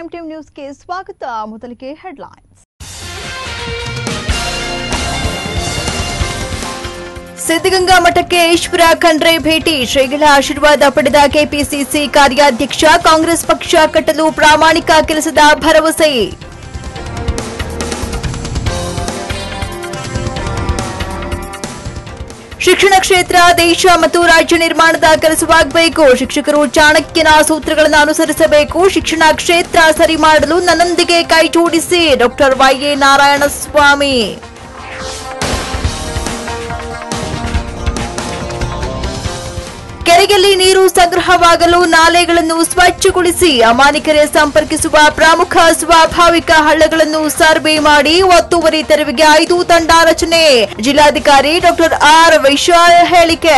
Prime time ನ್ಯೂಸ್ಗೆ ಸ್ವಾಗತ. ಮೊದಲಿಗೆ ಹೆಡ್ಲೈನ್ಸ್ ಸಿದ್ಧಗಂಗಾ ಮಠಕ್ಕೆ ಈಶ್ವರ ಖಂಡ್ರೆ ಭೇಟಿ. ಶ್ರೀಗಳ ಆಶೀರ್ವಾದ ಪಡೆದ ಕೆಪಿಸಿಸಿ ಕಾರ್ಯಾಧ್ಯಕ್ಷ ಕಾಂಗ್ರೆಸ್ ಪಕ್ಷ ಕಟ್ಟಲು ಪ್ರಾಮಾಣಿಕ ಕೆಲಸದ ಭರವಸೆ. ಶಿಕ್ಷಣ ಕ್ಷೇತ್ರ, ದೇಶ ಮತ್ತು ರಾಜ್ಯ ನಿರ್ಮಾಣದ ಕೆಲಸವಾಗಬೇಕು. ಶಿಕ್ಷಕರು ಚಾಣಕ್ಯನ ಸೂತ್ರಗಳನ್ನು ಅನುಸರಿಸಬೇಕು. ಶಿಕ್ಷಣ ಕ್ಷೇತ್ರ ಸರಿ ಮಾಡಲು ನನ್ನೊಂದಿಗೆ ಕೈ ಜೋಡಿಸಿ. Doctor A Narayanaswamy. ಕೆರೆಯಲ್ಲಿ ನೀರು ಸಂಗ್ರಹವಾಗಲು ನಾಲೆಗಳನ್ನು ಸ್ವಚ್ಛಗೊಳಿಸಿ ಅಮಾನಿಕರೇ ಸಂಪರ್ಕಿಸುವ ಪ್ರಮುಖ ಸ್ವಾಭಾವಿಕ ಹಳ್ಳಗಳನ್ನು ಸರ್ವೆ ಮಾಡಿ ಒತ್ತುವರಿ ತೆರವಿಗೆ ಐದು ತಂಡ ರಚನೆ. ಜಿಲ್ಲಾಧಿಕಾರಿ ಡಾಕ್ಟರ್ ಆರ್ ವಿಶಾಲ್ ಹೇಳಿಕೆ.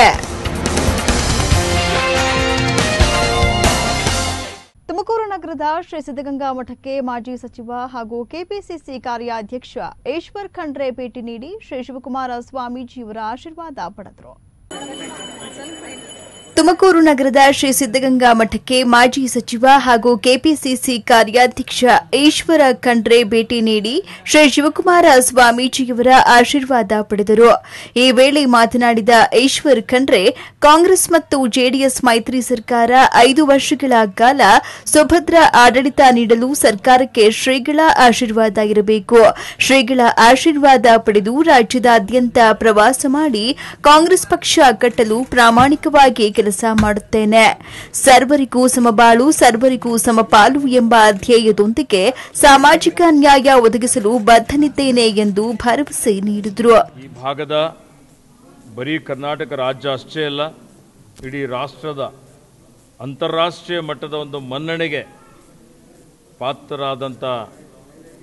ತುಮಕೂರು ನಗರದ ಶ್ರೀ ಸಿದ್ಧಗಂಗಾ ಮಠಕ್ಕೆ ಮಾಜಿ ಸಚಿವ ಹಾಗೂ ಕೆಪಿಸಿಸಿ ಕಾರ್ಯಾಧ್ಯಕ್ಷ ಈಶ್ವರ್ ಖಂಡ್ರೆ ಭೇಟಿ ನೀಡಿ ಶ್ರೀ ಶಿವಕುಮಾರ ಸ್ವಾಮೀಜಿಯವರ ಆಶೀರ್ವಾದ ಪಡೆದರು. ತುಮಕೂರು ನಗರದ ಶ್ರೀ ಸಿದ್ದಗಂಗಾ ಮಠಕ್ಕೆ ಮಾಜಿ ಸಚಿವ ಹಾಗೂ ಕೆಪಿಸಿಸಿ ಕಾರ್ಯಾಧ್ಯಕ್ಷ ಈಶ್ವರ ಖಂಡ್ರೆ ಭೇಟಿ ನೀಡಿ ಶ್ರೀ ಶಿವಕುಮಾರ ಸ್ವಾಮೀಜಿಯವರ ಆಶೀರ್ವಾದ ಪಡೆದರು. ಈ ವೇಳೆ ಮಾತನಾಡಿದ ಈಶ್ವರ್ ಖಂಡ್ರೆ, ಕಾಂಗ್ರೆಸ್ ಮತ್ತು ಜೆಡಿಎಸ್ ಮೈತ್ರಿ ಸರ್ಕಾರ ಐದು ವರ್ಷಗಳ ಕಾಲ ಸುಭದ್ರ ಆಡಳಿತ ನೀಡಲು ಸರ್ಕಾರಕ್ಕೆ ಶ್ರೀಗಳ ಆಶೀರ್ವಾದ ಇರಬೇಕು. ಶ್ರೀಗಳ ಆಶೀರ್ವಾದ ಪಡೆದು ರಾಜ್ಯದಾದ್ಯಂತ ಪ್ರವಾಸ ಮಾಡಿ ಕಾಂಗ್ರೆಸ್ ಪಕ್ಷ ಕಟ್ಟಲು ಪ್ರಾಮಾಣಿಕವಾಗಿ ಕೆಲಸ ಮಾಡುತ್ತೇನೆ. ಸರ್ವರಿಗೂ ಸಮಬಾಳು, ಸರ್ವರಿಗೂ ಸಮಪಾಲು ಎಂಬ ಧ್ಯೇಯದೊಂದಿಗೆ ಸಾಮಾಜಿಕ ನ್ಯಾಯ ಒದಗಿಸಲು ಬದ್ಧನಿದ್ದೇನೆ ಎಂದು ಭರವಸೆ ನೀಡಿದರು. ಈ ಭಾಗದ ಬರೀ ಕರ್ನಾಟಕ ರಾಜ್ಯ ಅಷ್ಟೇ ಅಲ್ಲ, ಇಡೀ ರಾಷ್ಟ್ರದ ಅಂತಾರಾಷ್ಟ್ರೀಯ ಮಟ್ಟದ ಒಂದು ಮನ್ನಣೆಗೆ ಪಾತ್ರರಾದಂಥ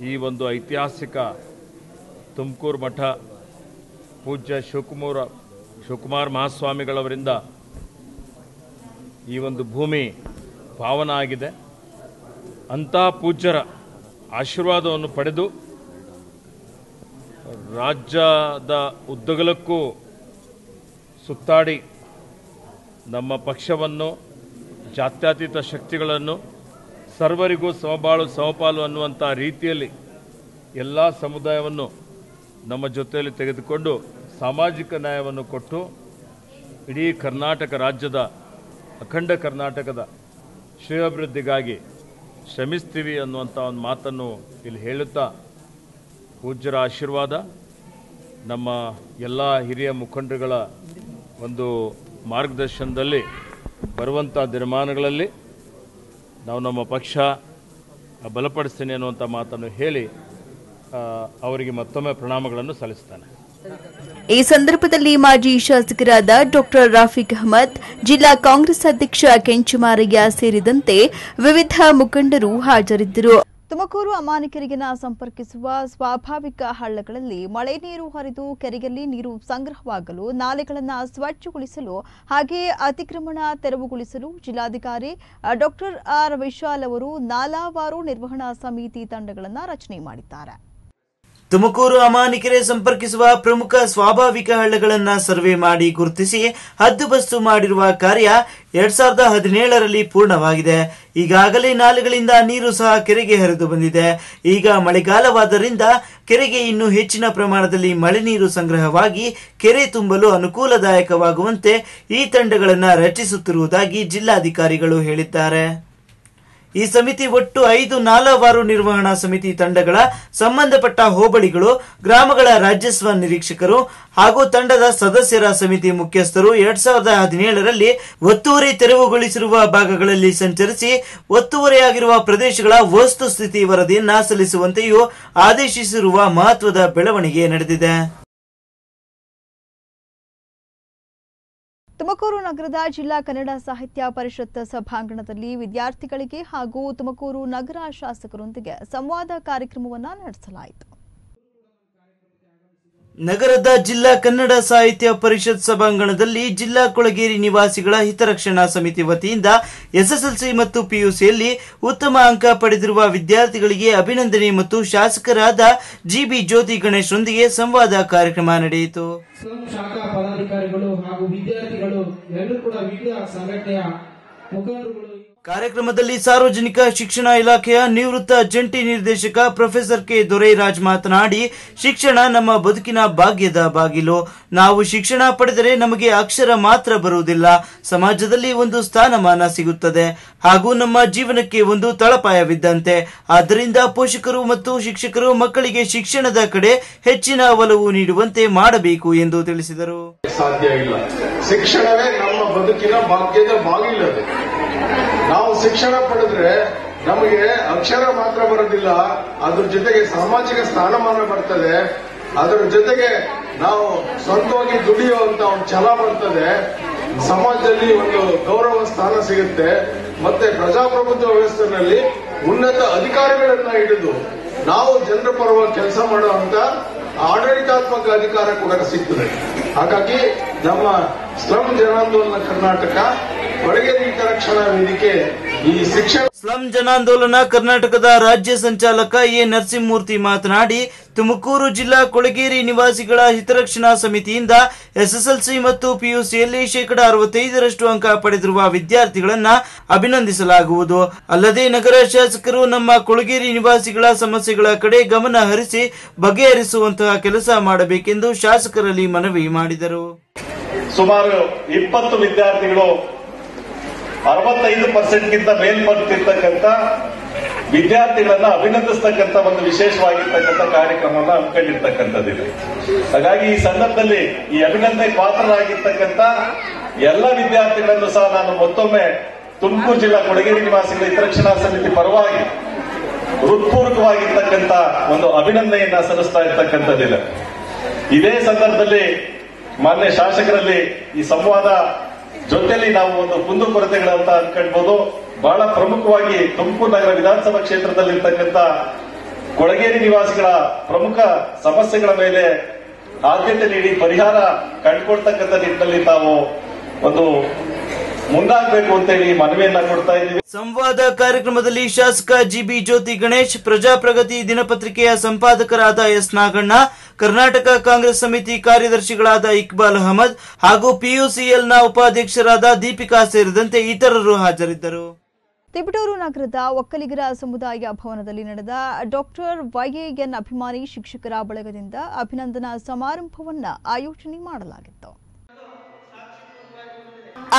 ಈ ಒಂದು ಐತಿಹಾಸಿಕ ತುಮಕೂರು ಮಠ ಪೂಜ್ಯ ಶಿವಕುಮಾರ ಶಿವಕುಮಾರ್ ಮಹಾಸ್ವಾಮಿಗಳವರಿಂದ ಈ ಒಂದು ಭೂಮಿ ಪಾವನ ಆಗಿದೆ ಅಂಥ ಪೂಜ್ಯರ ಆಶೀರ್ವಾದವನ್ನು ಪಡೆದು ರಾಜ್ಯದ ಉದ್ದಗಲಕ್ಕೂ ಸುತ್ತಾಡಿ ನಮ್ಮ ಪಕ್ಷವನ್ನು, ಜಾತ್ಯತೀತ ಶಕ್ತಿಗಳನ್ನು, ಸರ್ವರಿಗೂ ಸಮಬಾಳು ಸಮಪಾಲು ಅನ್ನುವಂಥ ರೀತಿಯಲ್ಲಿ ಎಲ್ಲ ಸಮುದಾಯವನ್ನು ನಮ್ಮ ಜೊತೆಯಲ್ಲಿ ತೆಗೆದುಕೊಂಡು ಸಾಮಾಜಿಕ ನ್ಯಾಯವನ್ನು ಕೊಟ್ಟು ಇಡೀ ಕರ್ನಾಟಕ ರಾಜ್ಯದ ಅಖಂಡ ಕರ್ನಾಟಕದ ಶ್ರೇಯಾಭಿವೃದ್ಧಿಗಾಗಿ ಶ್ರಮಿಸ್ತೀವಿ ಅನ್ನುವಂಥ ಒಂದು ಮಾತನ್ನು ಇಲ್ಲಿ ಹೇಳುತ್ತಾ ಪೂಜ್ಯರ ಆಶೀರ್ವಾದ, ನಮ್ಮ ಎಲ್ಲ ಹಿರಿಯ ಮುಖಂಡರುಗಳ ಒಂದು ಮಾರ್ಗದರ್ಶನದಲ್ಲಿ ಬರುವಂಥ ದಿನಮಾನಗಳಲ್ಲಿ ನಾವು ನಮ್ಮ ಪಕ್ಷ ಬಲಪಡಿಸ್ತೀನಿ ಅನ್ನುವಂಥ ಮಾತನ್ನು ಹೇಳಿ ಅವರಿಗೆ ಮತ್ತೊಮ್ಮೆ ಪ್ರಣಾಮಗಳನ್ನು ಸಲ್ಲಿಸ್ತಾನೆ ಈ ಸಂದರ್ಭದಲ್ಲಿ ಮಾಜಿ ಶಾಸಕರಾದ ಡಾಕ್ಟರ್ ರಾಫಿಕ್ ಅಹಮದ್, ಜಿಲ್ಲಾ ಕಾಂಗ್ರೆಸ್ ಅಧ್ಯಕ್ಷ ಕೆಂಚುಮಾರಯ್ಯ ಸೇರಿದಂತೆ ವಿವಿಧ ಮುಖಂಡರು ಹಾಜರಿದ್ದರು. ತುಮಕೂರು ಅಮಾನಿಕೆರೆಗಿನ ಸಂಪರ್ಕಿಸುವ ಸ್ವಾಭಾವಿಕ ಹಳ್ಳಗಳಲ್ಲಿ ಮಳೆ ನೀರು ಹರಿದು ಕೆರೆಯಲ್ಲಿ ನೀರು ಸಂಗ್ರಹವಾಗಲು ನಾಲೆಗಳನ್ನು ಸ್ವಚ್ಛಗೊಳಿಸಲು ಹಾಗೆಯೇ ಅತಿಕ್ರಮಣ ತೆರವುಗೊಳಿಸಲು ಜಿಲ್ಲಾಧಿಕಾರಿ ಡಾಕ್ಟರ್ ಆರ್ ವಿಶಾಲ್ ಅವರು ನಾಲಾವಾರು ನಿರ್ವಹಣಾ ಸಮಿತಿ ತಂಡಗಳನ್ನು ರಚನೆ ಮಾಡಿದ್ದಾರೆ. ತುಮಕೂರು ಅಮಾನಿಕೆರೆ ಸಂಪರ್ಕಿಸುವ ಪ್ರಮುಖ ಸ್ವಾಭಾವಿಕ ಹಳ್ಳಗಳನ್ನು ಸರ್ವೆ ಮಾಡಿ ಗುರುತಿಸಿ ಹದ್ದುಬಸ್ತು ಮಾಡಿರುವ ಕಾರ್ಯ ಎರಡ್ ಸಾವಿರದ ಹದಿನೇಳರಲ್ಲಿ ಪೂರ್ಣವಾಗಿದೆ. ಈಗಾಗಲೇ ನಾಲೆಗಳಿಂದ ನೀರು ಸಹ ಕೆರೆಗೆ ಹರಿದು ಬಂದಿದೆ. ಈಗ ಮಳೆಗಾಲವಾದ್ದರಿಂದ ಕೆರೆಗೆ ಇನ್ನೂ ಹೆಚ್ಚಿನ ಪ್ರಮಾಣದಲ್ಲಿ ಮಳೆ ನೀರು ಸಂಗ್ರಹವಾಗಿ ಕೆರೆ ತುಂಬಲು ಅನುಕೂಲದಾಯಕವಾಗುವಂತೆ ಈ ತಂಡಗಳನ್ನು ರಚಿಸುತ್ತಿರುವುದಾಗಿ ಜಿಲ್ಲಾಧಿಕಾರಿಗಳು ಹೇಳಿದ್ದಾರೆ. ಈ ಸಮಿತಿ ಒಟ್ಟು ಐದು ನಾಲವಾರು ನಿರ್ವಹಣಾ ಸಮಿತಿ ತಂಡಗಳ ಸಂಬಂಧಪಟ್ಟ ಹೋಬಳಿಗಳು, ಗ್ರಾಮಗಳ ರಾಜಸ್ವ ನಿರೀಕ್ಷಕರು ಹಾಗೂ ತಂಡದ ಸದಸ್ಯರ ಸಮಿತಿ ಮುಖ್ಯಸ್ಥರು ಎರಡ್ ಸಾವಿರದ ಹದಿನೇಳರಲ್ಲಿ ಒತ್ತುವರಿ ತೆರವುಗೊಳಿಸಿರುವ ಭಾಗಗಳಲ್ಲಿ ಸಂಚರಿಸಿ ಒತ್ತುವರಿಯಾಗಿರುವ ಪ್ರದೇಶಗಳ ವಸ್ತುಸ್ಥಿತಿ ವರದಿಯನ್ನ ಸಲ್ಲಿಸುವಂತೆಯೂ ಆದೇಶಿಸಿರುವ ಮಹತ್ವದ ಬೆಳವಣಿಗೆ ನಡೆದಿದೆ. ತುಮಕೂರು ನಗರದ ಜಿಲ್ಲಾ ಕನ್ನಡ ಸಾಹಿತ್ಯ ಪರಿಷತ್ ಸಭಾಂಗಣದಲ್ಲಿ ವಿದ್ಯಾರ್ಥಿಗಳಿಗೆ ಹಾಗೂ ತುಮಕೂರು ನಗರ ಶಾಸಕರೊಂದಿಗೆ ಸಂವಾದ ಕಾರ್ಯಕ್ರಮವನ್ನು ನಡೆಸಲಾಯಿತು. ನಗರದ ಜಿಲ್ಲಾ ಕನ್ನಡ ಸಾಹಿತ್ಯ ಪರಿಷತ್ ಸಭಾಂಗಣದಲ್ಲಿ ಜಿಲ್ಲಾ ಕೊಳಗೇರಿ ನಿವಾಸಿಗಳ ಹಿತರಕ್ಷಣಾ ಸಮಿತಿ ವತಿಯಿಂದ ಎಸ್ಎಸ್ಎಲ್ಸಿ ಮತ್ತು ಪಿಯುಸಿಯಲ್ಲಿ ಉತ್ತಮ ಅಂಕ ಪಡೆದಿರುವ ವಿದ್ಯಾರ್ಥಿಗಳಿಗೆ ಅಭಿನಂದನೆ ಮತ್ತು ಶಾಸಕರಾದ ಜಿಬಿ ಜ್ಯೋತಿ ಗಣೇಶ್ರೊಂದಿಗೆ ಸಂವಾದ ಕಾರ್ಯಕ್ರಮ ನಡೆಯಿತು. ಶಾಖಾ ಪದಾಧಿಕಾರಿಗಳು ಹಾಗೂ ಎಲ್ಲರೂ ಕೂಡ ವಿವಿಧ ಸಂಘಟನೆಯ ಮುಖಂಡರುಗಳು ಕಾರ್ಯಕ್ರಮದಲ್ಲಿ ಸಾರ್ವಜನಿಕ ಶಿಕ್ಷಣ ಇಲಾಖೆಯ ನಿವೃತ್ತ ಜಂಟಿ ನಿರ್ದೇಶಕ ಪ್ರೊಫೆಸರ್ ಕೆ ದೊರೈರಾಜ್ ಮಾತನಾಡಿ, ಶಿಕ್ಷಣ ನಮ್ಮ ಬದುಕಿನ ಭಾಗ್ಯದ ಬಾಗಿಲು. ನಾವು ಶಿಕ್ಷಣ ಪಡೆದರೆ ನಮಗೆ ಅಕ್ಷರ ಮಾತ್ರ ಬರುವುದಿಲ್ಲ. ಸಮಾಜದಲ್ಲಿ ಒಂದು ಸ್ಥಾನಮಾನ ಸಿಗುತ್ತದೆ. ಹಾಗೂ ನಮ್ಮ ಜೀವನಕ್ಕೆ ಒಂದು ತಳಪಾಯವಿದ್ದಂತೆ. ಆದ್ದರಿಂದ ಪೋಷಕರು ಮತ್ತು ಶಿಕ್ಷಕರು ಮಕ್ಕಳಿಗೆ ಶಿಕ್ಷಣದ ಕಡೆ ಹೆಚ್ಚಿನ ಒಲವು ನೀಡುವಂತೆ ಮಾಡಬೇಕು ಎಂದು ತಿಳಿಸಿದರು. ಸಾಧ್ಯ ಶಿಕ್ಷಣವೇ ನಮ್ಮ ಬದುಕಿನ ಭಾಗ್ಯದ ನಾವು ಶಿಕ್ಷಣ ಪಡೆದ್ರೆ ನಮಗೆ ಅಕ್ಷರ ಮಾತ್ರ ಬರೋದಿಲ್ಲ, ಅದ್ರ ಜೊತೆಗೆ ಸಾಮಾಜಿಕ ಸ್ಥಾನಮಾನ ಬರ್ತದೆ, ಅದರ ಜೊತೆಗೆ ನಾವು ಸ್ವಂತವಾಗಿ ದುಡಿಯುವಂತ ಒಂದು ಛಲ ಬರ್ತದೆ, ಸಮಾಜದಲ್ಲಿ ಒಂದು ಗೌರವ ಸ್ಥಾನ ಸಿಗುತ್ತೆ, ಮತ್ತೆ ಪ್ರಜಾಪ್ರಭುತ್ವ ವ್ಯವಸ್ಥೆಯಲ್ಲಿ ಉನ್ನತ ಅಧಿಕಾರಿಗಳನ್ನ ಹಿಡಿದು ನಾವು ಜನರ ಪರವಾಗಿ ಕೆಲಸ ಮಾಡುವಂತ ಆಡಳಿತಾತ್ಮಕ ಅಧಿಕಾರ ಕೂಡ ಸಿಗ್ತದೆ. ಹಾಗಾಗಿ ನಮ್ಮ ಸ್ಲಂ ಜನಾಂದೋಲನ ಕರ್ನಾಟಕ ಕೊಡಗೇರಿ ಹಿತರಕ್ಷಣಾ ವೇದಿಕೆ ಈ ಶಿಕ್ಷಣ ಸ್ಲಂ ಜನಾಂದೋಲನ ಕರ್ನಾಟಕದ ರಾಜ್ಯ ಸಂಚಾಲಕ ಎ ನರಸಿಂಹಮೂರ್ತಿ ಮಾತನಾಡಿ ತುಮಕೂರು ಜಿಲ್ಲಾ ಕೊಳಗೇರಿ ನಿವಾಸಿಗಳ ಹಿತರಕ್ಷಣಾ ಸಮಿತಿಯಿಂದ ಎಸ್ಎಸ್ಎಲ್ಸಿ ಮತ್ತು ಪಿಯುಸಿಯಲ್ಲಿ ಶೇಕಡಾ ಅರವತ್ತೈದರಷ್ಟು ಅಂಕ ಪಡೆದಿರುವ ವಿದ್ಯಾರ್ಥಿಗಳನ್ನ ಅಭಿನಂದಿಸಲಾಗುವುದು. ಅಲ್ಲದೆ ನಗರ ಶಾಸಕರು ನಮ್ಮ ಕೊಳಗೇರಿ ನಿವಾಸಿಗಳ ಸಮಸ್ಯೆಗಳ ಕಡೆ ಗಮನ ಹರಿಸಿ ಬಗೆಹರಿಸುವಂತಹ ಕೆಲಸ ಮಾಡಬೇಕೆಂದು ಶಾಸಕರಲ್ಲಿ ಮನವಿ ಮಾಡಿದರು. ಸುಮಾರು ಇಪ್ಪತ್ತು ವಿದ್ಯಾರ್ಥಿಗಳು ಅರವತ್ತೈದು ಪರ್ಸೆಂಟ್ಗಿಂತ ಮೇಲ್ಪಟ್ಟಿರ್ತಕ್ಕಂಥ ವಿದ್ಯಾರ್ಥಿಗಳನ್ನ ಅಭಿನಂದಿಸ್ತಕ್ಕಂಥ ಒಂದು ವಿಶೇಷವಾಗಿರ್ತಕ್ಕಂಥ ಕಾರ್ಯಕ್ರಮವನ್ನು ಹಮ್ಮಿಕೊಂಡಿರ್ತಕ್ಕಂಥದ್ದಿದೆ. ಹಾಗಾಗಿ ಈ ಸಂದರ್ಭದಲ್ಲಿ ಈ ಅಭಿನಂದನೆ ಪಾತ್ರರಾಗಿರ್ತಕ್ಕಂಥ ಎಲ್ಲ ವಿದ್ಯಾರ್ಥಿಗಳನ್ನು ಸಹ ನಾನು ಮತ್ತೊಮ್ಮೆ ತುಮಕೂರು ಜಿಲ್ಲಾ ಕೊಡಗೇರಿ ನಿವಾಸಿಗಳ ಹಿತರಕ್ಷಣಾ ಸಮಿತಿ ಪರವಾಗಿ ಹೃತ್ಪೂರ್ವಕವಾಗಿರ್ತಕ್ಕಂಥ ಒಂದು ಅಭಿನಂದನೆಯನ್ನ ಸಲ್ಲಿಸ್ತಾ ಇರ್ತಕ್ಕಂಥದ್ದಿಲ್ಲ ಇದೇ ಸಂದರ್ಭದಲ್ಲಿ ಮಾನ್ಯ ಶಾಸಕರಲ್ಲಿ ಈ ಸಂವಾದ ಜೊತೆಯಲ್ಲಿ ನಾವು ಒಂದು ಕುಂದುಕೊರತೆಗಳಂತ ಅನ್ಕೊಳ್ಬಹುದು ಬಹಳ ಪ್ರಮುಖವಾಗಿ ತುಮಕೂರು ನಗರ ವಿಧಾನಸಭಾ ಕ್ಷೇತ್ರದಲ್ಲಿ ಇರ್ತಕ್ಕಂಥ ಕೊಳಗೇರಿ ನಿವಾಸಿಗಳ ಪ್ರಮುಖ ಸಮಸ್ಯೆಗಳ ಮೇಲೆ ಆದ್ಯತೆ ನೀಡಿ ಪರಿಹಾರ ಕಂಡುಕೊಳ್ತಕ್ಕಂಥ ನಿಟ್ಟಿನಲ್ಲಿ ತಾವು ಒಂದು ಮುಂದಾಗಬೇಕು ಅಂತೇಳಿ ಮನವಿಯನ್ನ ಕೊಡ್ತಾ ಇದ್ದೀವಿ. ಸಂವಾದ ಕಾರ್ಯಕ್ರಮದಲ್ಲಿ ಶಾಸಕ ಜಿಬಿ ಜ್ಯೋತಿ ಗಣೇಶ್ ಪ್ರಜಾಪ್ರಗತಿ ದಿನಪತ್ರಿಕೆಯ ಸಂಪಾದಕರಾದ ಎಸ್ ನಾಗಣ್ಣ ಕರ್ನಾಟಕ ಕಾಂಗ್ರೆಸ್ ಸಮಿತಿ ಕಾರ್ಯದರ್ಶಿಗಳಾದ ಇಕ್ಬಾಲ್ ಅಹಮದ್ ಹಾಗೂ ಪಿಯುಸಿಎಲ್ನ ಉಪಾಧ್ಯಕ್ಷರಾದ ದೀಪಿಕಾ ಸೇರಿದಂತೆ ಇತರರು ಹಾಜರಿದ್ದರು. ತಿಪಟೂರು ನಗರದ ಒಕ್ಕಲಿಗರ ಸಮುದಾಯ ಭವನದಲ್ಲಿ ನಡೆದ ಡಾಕ್ಟರ್ ವೈಎಎನ್ ಅಭಿಮಾನಿ ಶಿಕ್ಷಕರ ಬಳಗದಿಂದ ಅಭಿನಂದನಾ ಸಮಾರಂಭವನ್ನು ಆಯೋಜನೆ ಮಾಡಲಾಗಿತ್ತು.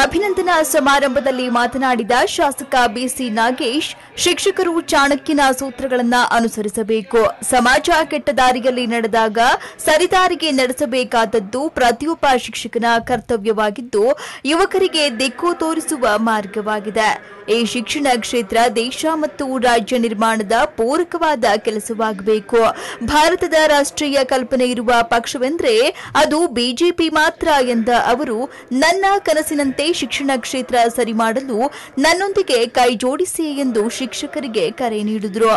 ಅಭಿನಂದನಾ ಸಮಾರಂಭದಲ್ಲಿ ಮಾತನಾಡಿದ ಶಾಸಕ ಬಿಸಿ ನಾಗೇಶ್, ಶಿಕ್ಷಕರು ಚಾಣಕ್ಯನ ಸೂತ್ರಗಳನ್ನು ಅನುಸರಿಸಬೇಕು. ಸಮಾಜ ಕೆಟ್ಟ ದಾರಿಯಲ್ಲಿ ನಡೆದಾಗ ಸರಿದಾರಿಗೆ ನಡೆಸಬೇಕಾದದ್ದು ಪ್ರತಿಯೊಬ್ಬ ಶಿಕ್ಷಕನ ಕರ್ತವ್ಯವಾಗಿದ್ದು, ಯುವಕರಿಗೆ ದಿಕ್ಕು ತೋರಿಸುವ ಮಾರ್ಗವಾಗಿದೆ. ಈ ಶಿಕ್ಷಣ ಕ್ಷೇತ್ರ ದೇಶ ಮತ್ತು ರಾಜ್ಯ ನಿರ್ಮಾಣದ ಪೂರಕವಾದ ಕೆಲಸವಾಗಬೇಕು. ಭಾರತದ ರಾಷ್ಟ್ರೀಯ ಕಲ್ಪನೆ ಇರುವ ಪಕ್ಷವೆಂದರೆ ಅದು ಬಿಜೆಪಿ ಮಾತ್ರ ಎಂದ ಅವರು, ನನ್ನ ಕನಸಿನಂತೆ ಶಿಕ್ಷಣ ಕ್ಷೇತ್ರ ಸರಿ ಮಾಡಲು ನನ್ನೊಂದಿಗೆ ಕೈ ಜೋಡಿಸಿ ಎಂದು ಶಿಕ್ಷಕರಿಗೆ ಕರೆ ನೀಡಿದರು.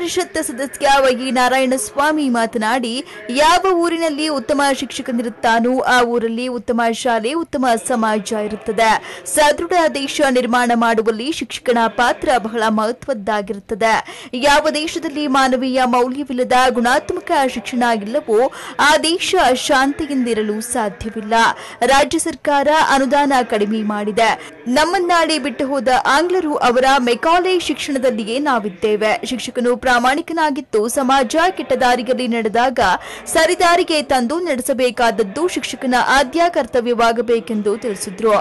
ಪರಿಷತ್ ಸದಸ್ಯ ವೈ ನಾರಾಯಣಸ್ವಾಮಿ ಮಾತನಾಡಿ, ಯಾವ ಊರಿನಲ್ಲಿ ಉತ್ತಮ ಶಿಕ್ಷಕನಿರುತ್ತಾನೋ ಆ ಊರಲ್ಲಿ ಉತ್ತಮ ಶಾಲೆ, ಉತ್ತಮ ಸಮಾಜ ಇರುತ್ತದೆ. ಸದೃಢ ದೇಶ ನಿರ್ಮಾಣ ಮಾಡುವಲ್ಲಿ ಶಿಕ್ಷಕನ ಪಾತ್ರ ಬಹಳ ಮಹತ್ವದ್ದಾಗಿರುತ್ತದೆ. ಯಾವ ದೇಶದಲ್ಲಿ ಮಾನವೀಯ ಮೌಲ್ಯವಿಲ್ಲದ ಗುಣಾತ್ಮಕ ಶಿಕ್ಷಣ ಇಲ್ಲವೋ, ಆ ದೇಶ ಶಾಂತಿಯಿಂದಿರಲು ಸಾಧ್ಯವಿಲ್ಲ. ರಾಜ್ಯ ಸರ್ಕಾರ ಅನುದಾನ ಕಡಿಮೆ ಮಾಡಿದೆ. ನಮ್ಮನ್ನಾಡಿ ಬಿಟ್ಟು ಹೋದ ಆಂಗ್ಲರು ಅವರ ಮೆಕಾಲೆ ಶಿಕ್ಷಣದಲ್ಲಿಯೇ ನಾವಿದ್ದೇವೆ. ಶಿಕ್ಷಕನು ಪ್ರಾಮಾಣಿಕನಾಗಿದ್ದು ಸಮಾಜ ಕೆಟ್ಟದಾರಿಯಲ್ಲಿ ನಡೆದಾಗ ಸರಿದಾರಿಗೆ ತಂದು ನಡೆಸಬೇಕಾದದ್ದು ಶಿಕ್ಷಕನ ಆದ್ಯ ಕರ್ತವ್ಯವಾಗಬೇಕೆಂದು ತಿಳಿಸಿದ್ರು.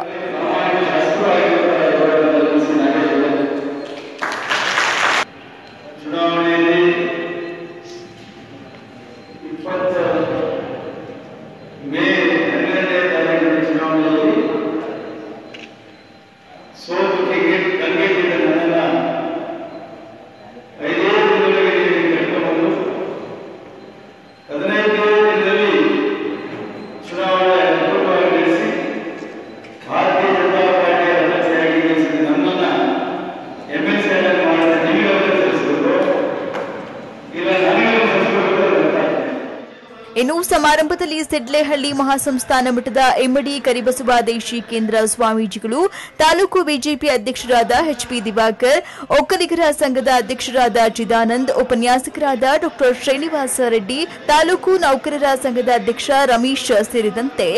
ಸಮಾರಂಭದಲ್ಲಿ ಸಿಡ್ಲೆಹಳ್ಳಿ ಮಹಾಸಂಸ್ಥಾನ ಮಠದ ಇಮ್ಮಡಿ ಕರಿಬಸವ ದೇಶಿ ಕೇಂದ್ರ ಸ್ವಾಮೀಜಿಗಳು, ತಾಲೂಕು ಬಿಜೆಪಿ ಅಧ್ಯಕ್ಷರಾದ ಎಚ್ಪಿ ದಿವಾಕರ್, ಒಕ್ಕಲಿಗರ ಸಂಘದ ಅಧ್ಯಕ್ಷರಾದ ಚಿದಾನಂದ್, ಉಪನ್ಯಾಸಕರಾದ ಡಾ ಶ್ರೀನಿವಾಸ ರೆಡ್ಡಿ, ತಾಲೂಕು ನೌಕರರ ಸಂಘದ ಅಧ್ಯಕ್ಷ ರಮೇಶ್ ಸೇರಿದಂತೆ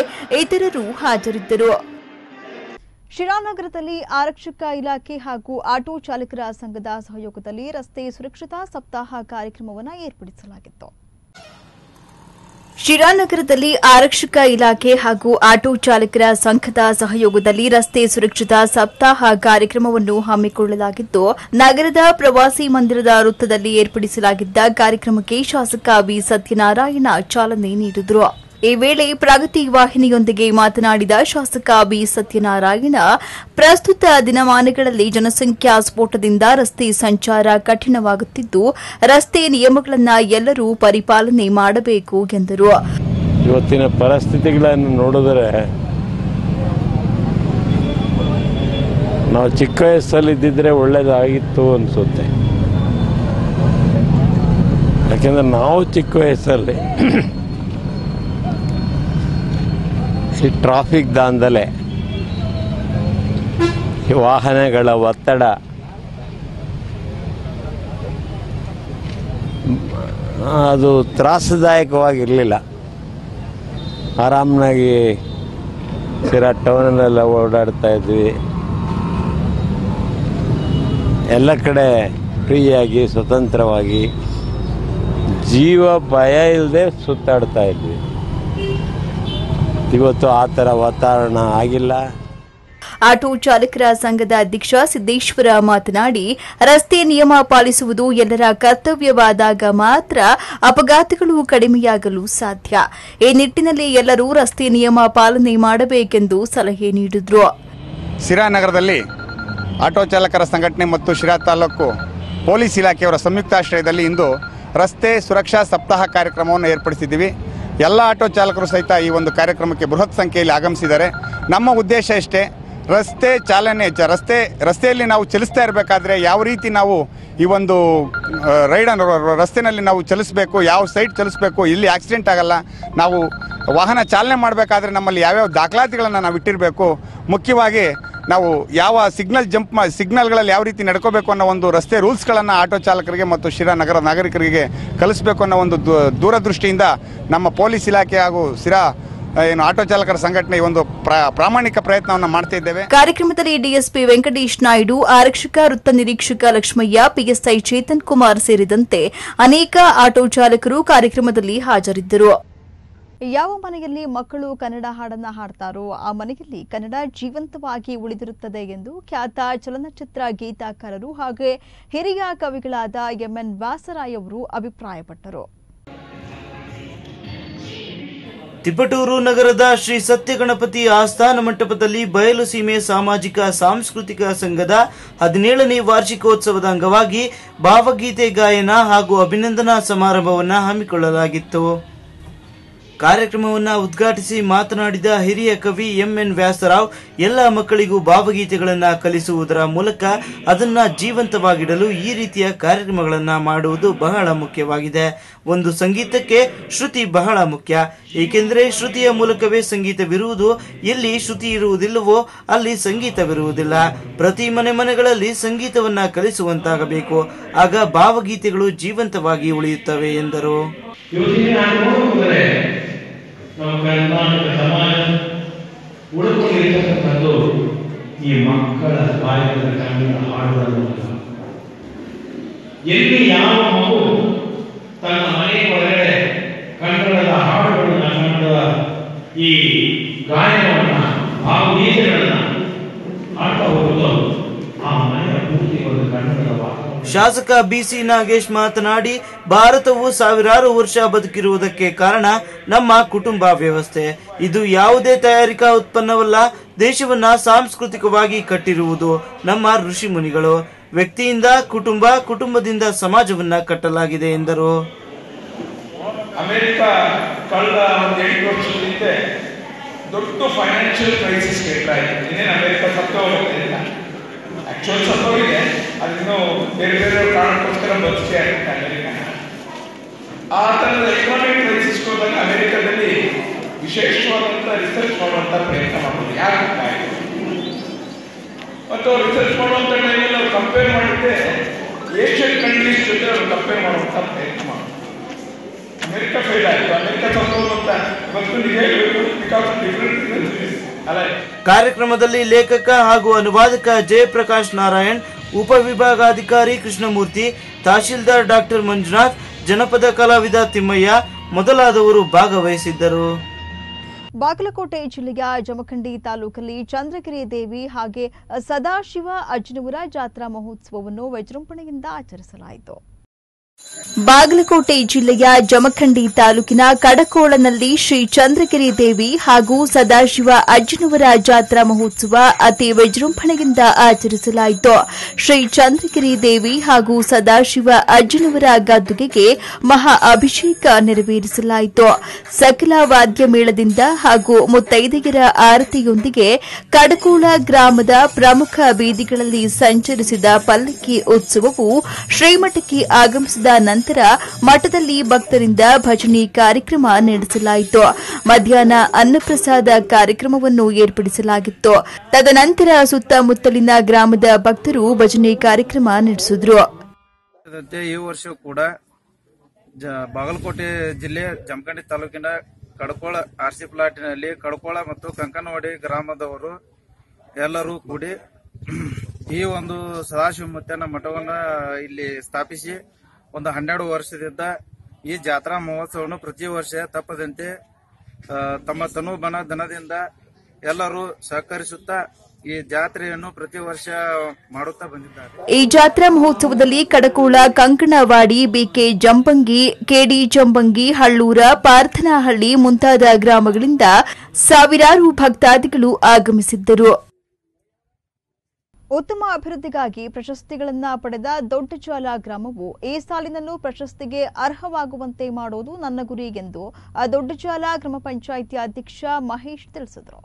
ಇತರರು ಹಾಜರಿದ್ದರು. ಶಿರಾನಗರದಲ್ಲಿ ಆರಕ್ಷಕ ಇಲಾಖೆ ಹಾಗೂ ಆಟೋ ಚಾಲಕರ ಸಂಘದ ಸಹಯೋಗದಲ್ಲಿ ರಸ್ತೆ ಸುರಕ್ಷತಾ ಸಪ್ತಾಹ ಕಾರ್ಯಕ್ರಮವನ್ನು ಏರ್ಪಡಿಸಲಾಗಿತ್ತು. ಶಿರಾನಗರದಲ್ಲಿ ಆರಕ್ಷಕ ಇಲಾಖೆ ಹಾಗೂ ಆಟೋ ಚಾಲಕರ ಸಂಘದ ಸಹಯೋಗದಲ್ಲಿ ರಸ್ತೆ ಸುರಕ್ಷತಾ ಸಪ್ತಾಹ ಕಾರ್ಯಕ್ರಮವನ್ನು ಹಮ್ಮಿಕೊಳ್ಳಲಾಗಿದ್ದು, ನಗರದ ಪ್ರವಾಸಿ ಮಂದಿರದ ವೃತ್ತದಲ್ಲಿ ಏರ್ಪಡಿಸಲಾಗಿದ್ದ ಕಾರ್ಯಕ್ರಮಕ್ಕೆ ಶಾಸಕ ಬಿ ಸತ್ಯನಾರಾಯಣ ಚಾಲನೆ ನೀಡಿದರು. ಈ ವೇಳೆ ಪ್ರಗತಿ ವಾಹಿನಿಯೊಂದಿಗೆ ಮಾತನಾಡಿದ ಶಾಸಕ ಬಿ ಸತ್ಯನಾರಾಯಣ, ಪ್ರಸ್ತುತ ದಿನಮಾನಗಳಲ್ಲಿ ಜನಸಂಖ್ಯಾ ಸ್ಫೋಟದಿಂದ ರಸ್ತೆ ಸಂಚಾರ ಕಠಿಣವಾಗುತ್ತಿದ್ದು, ರಸ್ತೆ ನಿಯಮಗಳನ್ನು ಎಲ್ಲರೂ ಪರಿಪಾಲನೆ ಮಾಡಬೇಕು ಎಂದರು. ಇವತ್ತಿನ ಪರಿಸ್ಥಿತಿಗಳನ್ನು ನೋಡಿದರೆ ನಾವು ಚಿಕ್ಕ ವಯಸ್ಸಲ್ಲಿದ್ದರೆ ಒಳ್ಳೆಯದಾಗಿತ್ತು ಅನಿಸುತ್ತೆ. ಯಾಕೆಂದರೆ ನಾವು ಚಿಕ್ಕ ವಯಸ್ಸಲ್ಲಿ ಈ ಟ್ರಾಫಿಕ್ ದಾಂದಲೆ ವಾಹನಗಳ ಒತ್ತಡ, ಅದು ತ್ರಾಸದಾಯಕವಾಗಿರಲಿಲ್ಲ. ಆರಾಮನಾಗಿ ಸಿರ ಟೌನಲ್ಲೆಲ್ಲ ಓಡಾಡ್ತಾ ಇದ್ವಿ. ಎಲ್ಲ ಕಡೆ ಫ್ರೀಯಾಗಿ, ಸ್ವತಂತ್ರವಾಗಿ, ಜೀವ ಭಯ ಇಲ್ಲದೆ ಸುತ್ತಾಡ್ತಾ ಇದ್ವಿ. ಇವತ್ತು ಆ ಥರ ವಾತಾವರಣ ಆಗಿಲ್ಲ. ಆಟೋ ಚಾಲಕರ ಸಂಘದ ಅಧ್ಯಕ್ಷ ಸಿದ್ದೇಶ್ವರ ಮಾತನಾಡಿ ರಸ್ತೆ ನಿಯಮ ಪಾಲಿಸುವುದು ಎಲ್ಲರ ಕರ್ತವ್ಯವಾದಾಗ ಮಾತ್ರ ಅಪಘಾತಗಳು ಕಡಿಮೆಯಾಗಲು ಸಾಧ್ಯ. ಈ ನಿಟ್ಟಿನಲ್ಲಿ ಎಲ್ಲರೂ ರಸ್ತೆ ನಿಯಮ ಪಾಲನೆ ಮಾಡಬೇಕೆಂದು ಸಲಹೆ ನೀಡಿದರು. ಸಿರಾನಗರದಲ್ಲಿ ಆಟೋ ಚಾಲಕರ ಸಂಘಟನೆ ಮತ್ತು ಶಿರಾ ತಾಲೂಕು ಪೊಲೀಸ್ ಇಲಾಖೆಯವರ ಸಂಯುಕ್ತಾಶ್ರಯದಲ್ಲಿ ಇಂದು ರಸ್ತೆ ಸುರಕ್ಷಾ ಸಪ್ತಾಹ ಕಾರ್ಯಕ್ರಮವನ್ನು ಏರ್ಪಡಿಸಿದ್ದೀವಿ. ಎಲ್ಲ ಆಟೋ ಚಾಲಕರು ಸಹಿತ ಈ ಒಂದು ಕಾರ್ಯಕ್ರಮಕ್ಕೆ ಬೃಹತ್ ಸಂಖ್ಯೆಯಲ್ಲಿ ಆಗಮಿಸಿದ್ದಾರೆ. ನಮ್ಮ ಉದ್ದೇಶ ಇಷ್ಟೇ, ರಸ್ತೆ ಚಾಲನೆ ರಸ್ತೆ, ರಸ್ತೆಯಲ್ಲಿ ನಾವು ಚಲಿಸ್ತಾ ಇರಬೇಕಾದ್ರೆ ಯಾವ ರೀತಿ ನಾವು ಈ ಒಂದು ರೈಡ್ ರಸ್ತೆಯಲ್ಲಿ ನಾವು ಚಲಿಸಬೇಕು, ಯಾವ ಸೈಡ್ ಚಲಿಸಬೇಕು, ಇಲ್ಲಿ ಆಕ್ಸಿಡೆಂಟ್ ಆಗಲ್ಲ, ನಾವು ವಾಹನ ಚಾಲನೆ ಮಾಡಬೇಕಾದ್ರೆ ನಮ್ಮಲ್ಲಿ ಯಾವ್ಯಾವ ದಾಖಲಾತಿಗಳನ್ನು ನಾವು ಇಟ್ಟಿರಬೇಕು ಮುಖ್ಯವಾಗಿ ನಾವು ಯಾವ ಸಿಗ್ನಲ್ ಜಂಪ್ ಸಿಗ್ನಲ್ಗಳಲ್ಲಿ ಯಾವ ರೀತಿ ನಡ್ಕೋಬೇಕು ಅನ್ನೋ ಒಂದು ರಸ್ತೆ ರೂಲ್ಸ್ಗಳನ್ನು ಆಟೋ ಚಾಲಕರಿಗೆ ಮತ್ತು ಶಿರಾ ನಗರ ನಾಗರಿಕರಿಗೆ ಕಲಿಸಬೇಕು ಅನ್ನೋ ಒಂದು ದೂರದೃಷ್ಟಿಯಿಂದ ನಮ್ಮ ಪೊಲೀಸ್ ಇಲಾಖೆ ಹಾಗೂ ಶಿರಾ ಏನು ಆಟೋ ಚಾಲಕರ ಸಂಘಟನೆ ಈ ಒಂದು ಪ್ರಾ- ಪ್ರಾಮಾಣಿಕ ಪ್ರಯತ್ನವನ್ನು ಮಾಡ್ತಾ ಇದ್ದೇವೆ. ಕಾರ್ಯಕ್ರಮದಲ್ಲಿ ಡಿಎಸ್ಪಿ ವೆಂಕಟೇಶ್ ನಾಯ್ಡು, ಆರಕ್ಷಕ, ವೃತ್ತ ನಿರೀಕ್ಷಕ ಲಕ್ಷ್ಮಯ್ಯ, ಪಿಎಸ್ಐ ಚೇತನ್ ಕುಮಾರ್ ಸೇರಿದಂತೆ ಅನೇಕ ಆಟೋ ಚಾಲಕರು ಕಾರ್ಯಕ್ರಮದಲ್ಲಿ ಹಾಜರಿದ್ದರು. ಯಾವ ಮನೆಯಲ್ಲಿ ಮಕ್ಕಳು ಕನ್ನಡ ಹಾಡನ್ನ ಹಾಡ್ತಾರೋ ಆ ಮನೆಯಲ್ಲಿ ಕನ್ನಡ ಜೀವಂತವಾಗಿ ಉಳಿದಿರುತ್ತದೆ ಎಂದು ಖ್ಯಾತ ಚಲನಚಿತ್ರ ಗೀತಾಕಾರರು ಹಾಗೆ ಹಿರಿಯ ಕವಿಗಳಾದ ಎಂಎನ್ ವ್ಯಾಸರಾಯ್ ಅವರು ಅಭಿಪ್ರಾಯಪಟ್ಟರು. ತಿಪಟೂರು ನಗರದ ಶ್ರೀ ಸತ್ಯಗಣಪತಿ ಆಸ್ಥಾನ ಮಂಟಪದಲ್ಲಿ ಬಯಲು ಸೀಮೆ ಸಾಮಾಜಿಕ ಸಾಂಸ್ಕೃತಿಕ ಸಂಘದ ಹದಿನೇಳನೇ ವಾರ್ಷಿಕೋತ್ಸವದ ಅಂಗವಾಗಿ ಭಾವಗೀತೆ ಗಾಯನ ಹಾಗೂ ಅಭಿನಂದನಾ ಸಮಾರಂಭವನ್ನು ಹಮ್ಮಿಕೊಳ್ಳಲಾಗಿತ್ತು. ಕಾರ್ಯಕ್ರಮವನ್ನು ಉದ್ಘಾಟಿಸಿ ಮಾತನಾಡಿದ ಹಿರಿಯ ಕವಿ ಎಂಎನ್ ವ್ಯಾಸರಾವ್, ಎಲ್ಲ ಮಕ್ಕಳಿಗೂ ಭಾವಗೀತೆಗಳನ್ನ ಕಲಿಸುವುದರ ಮೂಲಕ ಅದನ್ನ ಜೀವಂತವಾಗಿಡಲು ಈ ರೀತಿಯ ಕಾರ್ಯಕ್ರಮಗಳನ್ನ ಮಾಡುವುದು ಬಹಳ ಮುಖ್ಯವಾಗಿದೆ. ಒಂದು ಸಂಗೀತಕ್ಕೆ ಶ್ರುತಿ ಬಹಳ ಮುಖ್ಯ. ಏಕೆಂದರೆ ಶ್ರುತಿಯ ಮೂಲಕವೇ ಸಂಗೀತವಿರುವುದು. ಎಲ್ಲಿ ಶ್ರುತಿ ಇರುವುದಿಲ್ಲವೋ ಅಲ್ಲಿ ಸಂಗೀತವಿರುವುದಿಲ್ಲ. ಪ್ರತಿ ಮನೆ ಮನೆಗಳಲ್ಲಿ ಸಂಗೀತವನ್ನ ಕಲಿಸುವಂತಾಗಬೇಕು. ಆಗ ಭಾವಗೀತೆಗಳು ಜೀವಂತವಾಗಿ ಉಳಿಯುತ್ತವೆ ಎಂದರು. ನಮ್ಮ ಕರ್ನಾಟಕ ಸಮಾಜ ಉಳ್ಕೊಂಡಿರ್ತಕ್ಕಂಥದ್ದು ಈ ಮಕ್ಕಳ ಬಾಯಿಗಳ ಕನ್ನಡ ಹಾಡುಗಳ ಮೂಲಕ. ಎಲ್ಲಿ ಯಾವ ಮಗು ತನ್ನ ಮನೆ ಒಳಗಡೆ ಕನ್ನಡದ ಹಾಡುಗಳನ್ನ ಕನ್ನಡದ ಈ ಗಾಯನವನ್ನ ಭಾವಗೀತೆಗಳನ್ನ ಹಾಡ್ತಾ ಹೋಗುತ್ತೋ, ಆ ಮನೆಯ ಪೂರ್ತಿ ಒಂದು ಕನ್ನಡದ ವಾತಾವರಣ ಶಾಸಕ ಬಿಸಿ ನಾಗೇಶ್ ಮಾತನಾಡಿ, ಭಾರತವು ಸಾವಿರಾರು ವರ್ಷ ಬದುಕಿರುವುದಕ್ಕೆ ಕಾರಣ ನಮ್ಮ ಕುಟುಂಬ ವ್ಯವಸ್ಥೆ. ಇದು ಯಾವುದೇ ತಯಾರಿಕಾ ಉತ್ಪನ್ನವಲ್ಲ, ದೇಶವನ್ನ ಸಾಂಸ್ಕೃತಿಕವಾಗಿ ಕಟ್ಟಿರುವುದು ನಮ್ಮ ಋಷಿ ಮುನಿಗಳು. ವ್ಯಕ್ತಿಯಿಂದ ಕುಟುಂಬ, ಕುಟುಂಬದಿಂದ ಸಮಾಜವನ್ನ ಕಟ್ಟಲಾಗಿದೆ ಎಂದರು. ಅಮೆರಿಕ ಕಳೆದ ಒಂದು ಎಂಟು ವರ್ಷದ ದೊಡ್ಡ ಫೈನಾನ್ಷಿಯಲ್ ಕ್ರೈಸಿಸ್ ಕೇಳ್ತಾ ಇದೆ ಇನ್ನೇನು ಅಮೆರಿಕ ಸತ್ತೋಗಿಲ್ಲ ಆಕ್ಚುಲ್ ಸತ್ತೋಗಿದೆ ಅದಿನ್ನು ಬೇರೆ ಬೇರೆ ಕಾರಣಕ್ಕೋಸ್ಕರ ಬದುಕಿ ಆಗುತ್ತೆ ಅಮೆರಿಕ ಆ ಥರದ ಎಕನಾಮಿಕ್ ಕ್ರೈಸಿಸ್ ಅಮೆರಿಕದಲ್ಲಿ ವಿಶೇಷವಾದಂಥ ರಿಸರ್ಚ್ ಮಾಡುವಂಥ ಪ್ರಯತ್ನ ಮಾಡೋದು ಯಾಕೆ ಮತ್ತು ರಿಸರ್ಚ್ ಮಾಡುವಂಥ ಟೈಮಲ್ಲಿ ಅವ್ರು ಕಂಪೇರ್ ಮಾಡಿದ್ರೆ ಏಷ್ಯನ್ ಕಂಟ್ರೀಸ್ ಜೊತೆ ಅವ್ರು ಕಂಪೇರ್ ಮಾಡುವಂಥ ಪ್ರಯತ್ನ ಮಾಡೋದು ಅಮೆರಿಕ ಫೇಲ್ ಆಯಿತು. ಅಮೆರಿಕ ಸಂಭವಿಸುವಂತ ಇವತ್ತು ನಿಜ ಹೇಳಬೇಕು ಬಿಕಾಸ್ ಡಿಫ್ರೆಂಟ್ ಕಾರ್ಯಕ್ರಮದಲ್ಲಿ ಲೇಖಕ ಹಾಗೂ ಅನುವಾದಕ ಜಯಪ್ರಕಾಶ್ ನಾರಾಯಣ್, ಉಪವಿಭಾಗಾಧಿಕಾರಿ ಕೃಷ್ಣಮೂರ್ತಿ, ತಹಶೀಲ್ದಾರ್ ಡಾಕ್ಟರ್ ಮಂಜುನಾಥ್, ಜನಪದ ಕಲಾವಿದ ತಿಮ್ಮಯ್ಯ ಮೊದಲಾದವರು ಭಾಗವಹಿಸಿದ್ದರು. ಬಾಗಲಕೋಟೆ ಜಿಲ್ಲೆಯ ಜಮಖಂಡಿ ತಾಲೂಕಲ್ಲಿ ಚಂದ್ರಗಿರಿ ದೇವಿ ಹಾಗೆ ಸದಾಶಿವ ಅಜ್ನವರ ಜಾತ್ರಾ ಮಹೋತ್ಸವವನ್ನು ವಿಜೃಂಭಣೆಯಿಂದ ಆಚರಿಸಲಾಯಿತು. ಬಾಗಲಕೋಟೆ ಜಿಲ್ಲೆಯ ಜಮಖಂಡಿ ತಾಲೂಕಿನ ಕಡಕೋಳನಲ್ಲಿ ಶ್ರೀ ಚಂದ್ರಗಿರಿ ದೇವಿ ಹಾಗೂ ಸದಾಶಿವ ಅಜ್ಜನವರ ಜಾತ್ರಾ ಮಹೋತ್ಸವ ಅತಿ ವಿಜೃಂಭಣೆಯಿಂದ ಆಚರಿಸಲಾಯಿತು. ಶ್ರೀ ಚಂದ್ರಗಿರಿ ದೇವಿ ಹಾಗೂ ಸದಾಶಿವ ಅಜ್ಜನವರ ಗದ್ದುಗೆಗೆ ಮಹಾ ಅಭಿಷೇಕ ನೆರವೇರಿಸಲಾಯಿತು. ಸಕಲ ವಾದ್ಯ ಮೇಳದಿಂದ ಹಾಗೂ ಮುತ್ತೈದೆಯರ ಆರತಿಯೊಂದಿಗೆ ಕಡಕೋಳ ಗ್ರಾಮದ ಪ್ರಮುಖ ಬೀದಿಗಳಲ್ಲಿ ಸಂಚರಿಸಿದ ಪಲ್ಲಕ್ಕಿ ಉತ್ಸವವು ಶ್ರೀಮಠಕ್ಕೆ ಆಗಮಿಸಿದ ನಂತರ ಮಠದಲ್ಲಿ ಭಕ್ತರಿಂದ ಭಜನೆ ಕಾರ್ಯಕ್ರಮ ನಡೆಸಲಾಯಿತು. ಮಧ್ಯಾಹ್ನ ಅನ್ನಪ್ರಸಾದ ಕಾರ್ಯಕ್ರಮವನ್ನು ಏರ್ಪಡಿಸಲಾಗಿತ್ತು. ತದನಂತರ ಸುತ್ತಮುತ್ತಲಿನ ಗ್ರಾಮದ ಭಕ್ತರು ಭಜನೆ ಕಾರ್ಯಕ್ರಮ ನಡೆಸಿದ್ರು. ಈ ವರ್ಷ ಕೂಡ ಬಾಗಲಕೋಟೆ ಜಿಲ್ಲೆ ಜಮಖಂಡಿ ತಾಲೂಕಿನ ಕಡಕೋಳ ಆರ್ಸಿ ಪ್ಲಾಟಿನಲ್ಲಿ ಕಡಕೋಳ ಮತ್ತು ಕಂಕನವಾಡಿ ಗ್ರಾಮದವರು ಎಲ್ಲರೂ ಕೂಡಿ ಈ ಒಂದು ಸದಾಶಿವ ಮುತ್ತನ ಮಠವನ್ನ ಇಲ್ಲಿ ಸ್ಥಾಪಿಸಿ ಒಂದು ಹನ್ನೆರಡು ವರ್ಷದಿಂದ ಈ ಜಾತ್ರಾ ಮಹೋತ್ಸವವನ್ನು ಪ್ರತಿ ವರ್ಷ ತಪ್ಪದಂತೆ ತಮ್ಮ ತನು ಬನ ಧನದಿಂದ ಎಲ್ಲರೂ ಸಹಕರಿಸುತ್ತಾ ಈ ಜಾತ್ರೆಯನ್ನು ಪ್ರತಿ ವರ್ಷ ಮಾಡುತ್ತಾ ಬಂದಿದ್ದಾರೆ. ಈ ಜಾತ್ರಾ ಮಹೋತ್ಸವದಲ್ಲಿ ಕಡಕೋಳ, ಕಂಕಣವಾಡಿ, ಬಿಕೆ ಜಂಬಂಗಿ, ಕೆಡಿ ಜಂಬಂಗಿ, ಹಳ್ಳೂರ, ಪಾರ್ಥನಹಳ್ಳಿ ಮುಂತಾದ ಗ್ರಾಮಗಳಿಂದ ಸಾವಿರಾರು ಭಕ್ತಾದಿಗಳು ಆಗಮಿಸಿದ್ದರು. ಉತ್ತಮ ಅಭಿವೃದ್ಧಿಗಾಗಿ ಪ್ರಶಸ್ತಿಗಳನ್ನು ಪಡೆದ ದೊಡ್ಡಜಾಲ ಗ್ರಾಮವು ಈ ಸಾಲಿನಲ್ಲೂ ಪ್ರಶಸ್ತಿಗೆ ಅರ್ಹವಾಗುವಂತೆ ಮಾಡೋದು ನನ್ನ ಗುರಿ ಎಂದು ದೊಡ್ಡಜಾಲ ಗ್ರಾಮ ಪಂಚಾಯಿತಿ ಅಧ್ಯಕ್ಷ ಮಹೇಶ್ ತಿಳಿಸಿದರು.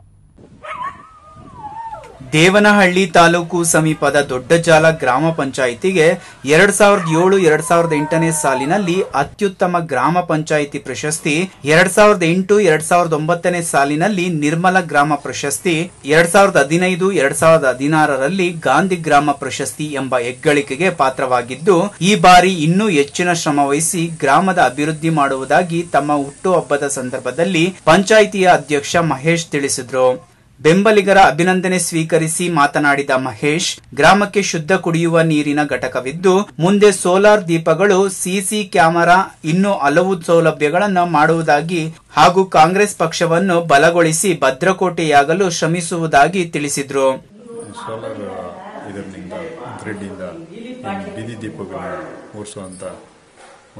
ದೇವನಹಳ್ಳಿ ತಾಲೂಕು ಸಮೀಪದ ದೊಡ್ಡಜಾಲ ಗ್ರಾಮ ಪಂಚಾಯಿತಿಗೆ ಎರಡ್ ಸಾವಿರದ ಏಳು, ಎರಡ್ ಸಾವಿರದ ಎಂಟನೇ ಸಾಲಿನಲ್ಲಿ ಅತ್ಯುತ್ತಮ ಗ್ರಾಮ ಪಂಚಾಯಿತಿ ಪ್ರಶಸ್ತಿ, ಎರಡ್ ಸಾವಿರದ ಎಂಟು, ಎರಡ್ ಸಾವಿರದ ಒಂಬತ್ತನೇ ಸಾಲಿನಲ್ಲಿ ನಿರ್ಮಲ ಗ್ರಾಮ ಪ್ರಶಸ್ತಿ, ಎರಡ್ ಸಾವಿರದ ಹದಿನೈದು, ಎರಡ್ ಸಾವಿರದ ಹದಿನಾರರಲ್ಲಿ ಗಾಂಧಿ ಗ್ರಾಮ ಪ್ರಶಸ್ತಿ ಎಂಬ ಹೆಗ್ಗಳಿಕೆಗೆ ಪಾತ್ರವಾಗಿದ್ದು, ಈ ಬಾರಿ ಇನ್ನೂ ಹೆಚ್ಚಿನ ಶ್ರಮ ವಹಿಸಿ ಗ್ರಾಮದ ಅಭಿವೃದ್ಧಿ ಮಾಡುವುದಾಗಿ ತಮ್ಮ ಹುಟ್ಟುಹಬ್ಬದ ಸಂದರ್ಭದಲ್ಲಿ ಪಂಚಾಯಿತಿಯ ಅಧ್ಯಕ್ಷ ಮಹೇಶ್ ತಿಳಿಸಿದ್ರು. ಬೆಂಬಲಿಗರ ಅಭಿನಂದನೆ ಸ್ವೀಕರಿಸಿ ಮಾತನಾಡಿದ ಮಹೇಶ್, ಗ್ರಾಮಕ್ಕೆ ಶುದ್ಧ ಕುಡಿಯುವ ನೀರಿನ ಘಟಕವಿದ್ದು, ಮುಂದೆ ಸೋಲಾರ್ ದೀಪಗಳು ಸಿಸಿ ಕ್ಯಾಮೆರಾ, ಇನ್ನೂ ಹಲವು ಸೌಲಭ್ಯಗಳನ್ನು ಮಾಡುವುದಾಗಿ ಹಾಗೂ ಕಾಂಗ್ರೆಸ್ ಪಕ್ಷವನ್ನು ಬಲಗೊಳಿಸಿ ಭದ್ರಕೋಟೆಯಾಗಲು ಶ್ರಮಿಸುವುದಾಗಿ ತಿಳಿಸಿದ್ರು.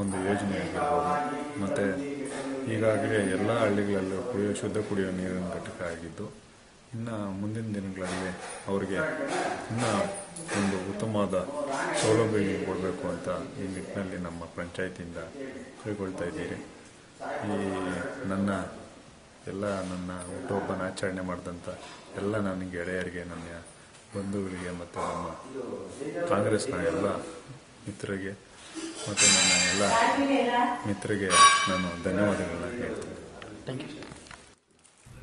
ಒಂದು ಯೋಜನೆ ಆಗಿರ್ಬೋದು. ಮತ್ತು ಈಗಾಗಲೇ ಎಲ್ಲ ಹಳ್ಳಿಗಳಲ್ಲೂ ಕುಡಿಯೋ, ಶುದ್ಧ ಕುಡಿಯೋ ನೀರಿನ ಘಟಕ ಆಗಿದ್ದು ಇನ್ನು ಮುಂದಿನ ದಿನಗಳಲ್ಲಿ ಅವರಿಗೆ ಇನ್ನೂ ಒಂದು ಉತ್ತಮವಾದ ಸೌಲಭ್ಯ ಕೊಡಬೇಕು ಅಂತ ಈ ನಿಟ್ಟಿನಲ್ಲಿ ನಮ್ಮ ಪಂಚಾಯತಿಯಿಂದ ಕೈಗೊಳ್ತಾ ಇದ್ದೀರಿ. ಈ ನನ್ನ ಎಲ್ಲ ನನ್ನ ಹುಟ್ಟುಹಬ್ಬನ ಆಚರಣೆ ಮಾಡಿದಂಥ ಎಲ್ಲ ನನ್ನ ಗೆಳೆಯರಿಗೆ, ನನ್ನ ಬಂಧುಗಳಿಗೆ ಮತ್ತು ನಮ್ಮ ಕಾಂಗ್ರೆಸ್ನ ಎಲ್ಲ ಮಿತ್ರರಿಗೆ ಮತ್ತು ನನ್ನ ಎಲ್ಲ ಮಿತ್ರರಿಗೆ ನಾನು ಧನ್ಯವಾದಗಳನ್ನ ಹೇಳ್ತೀನಿ.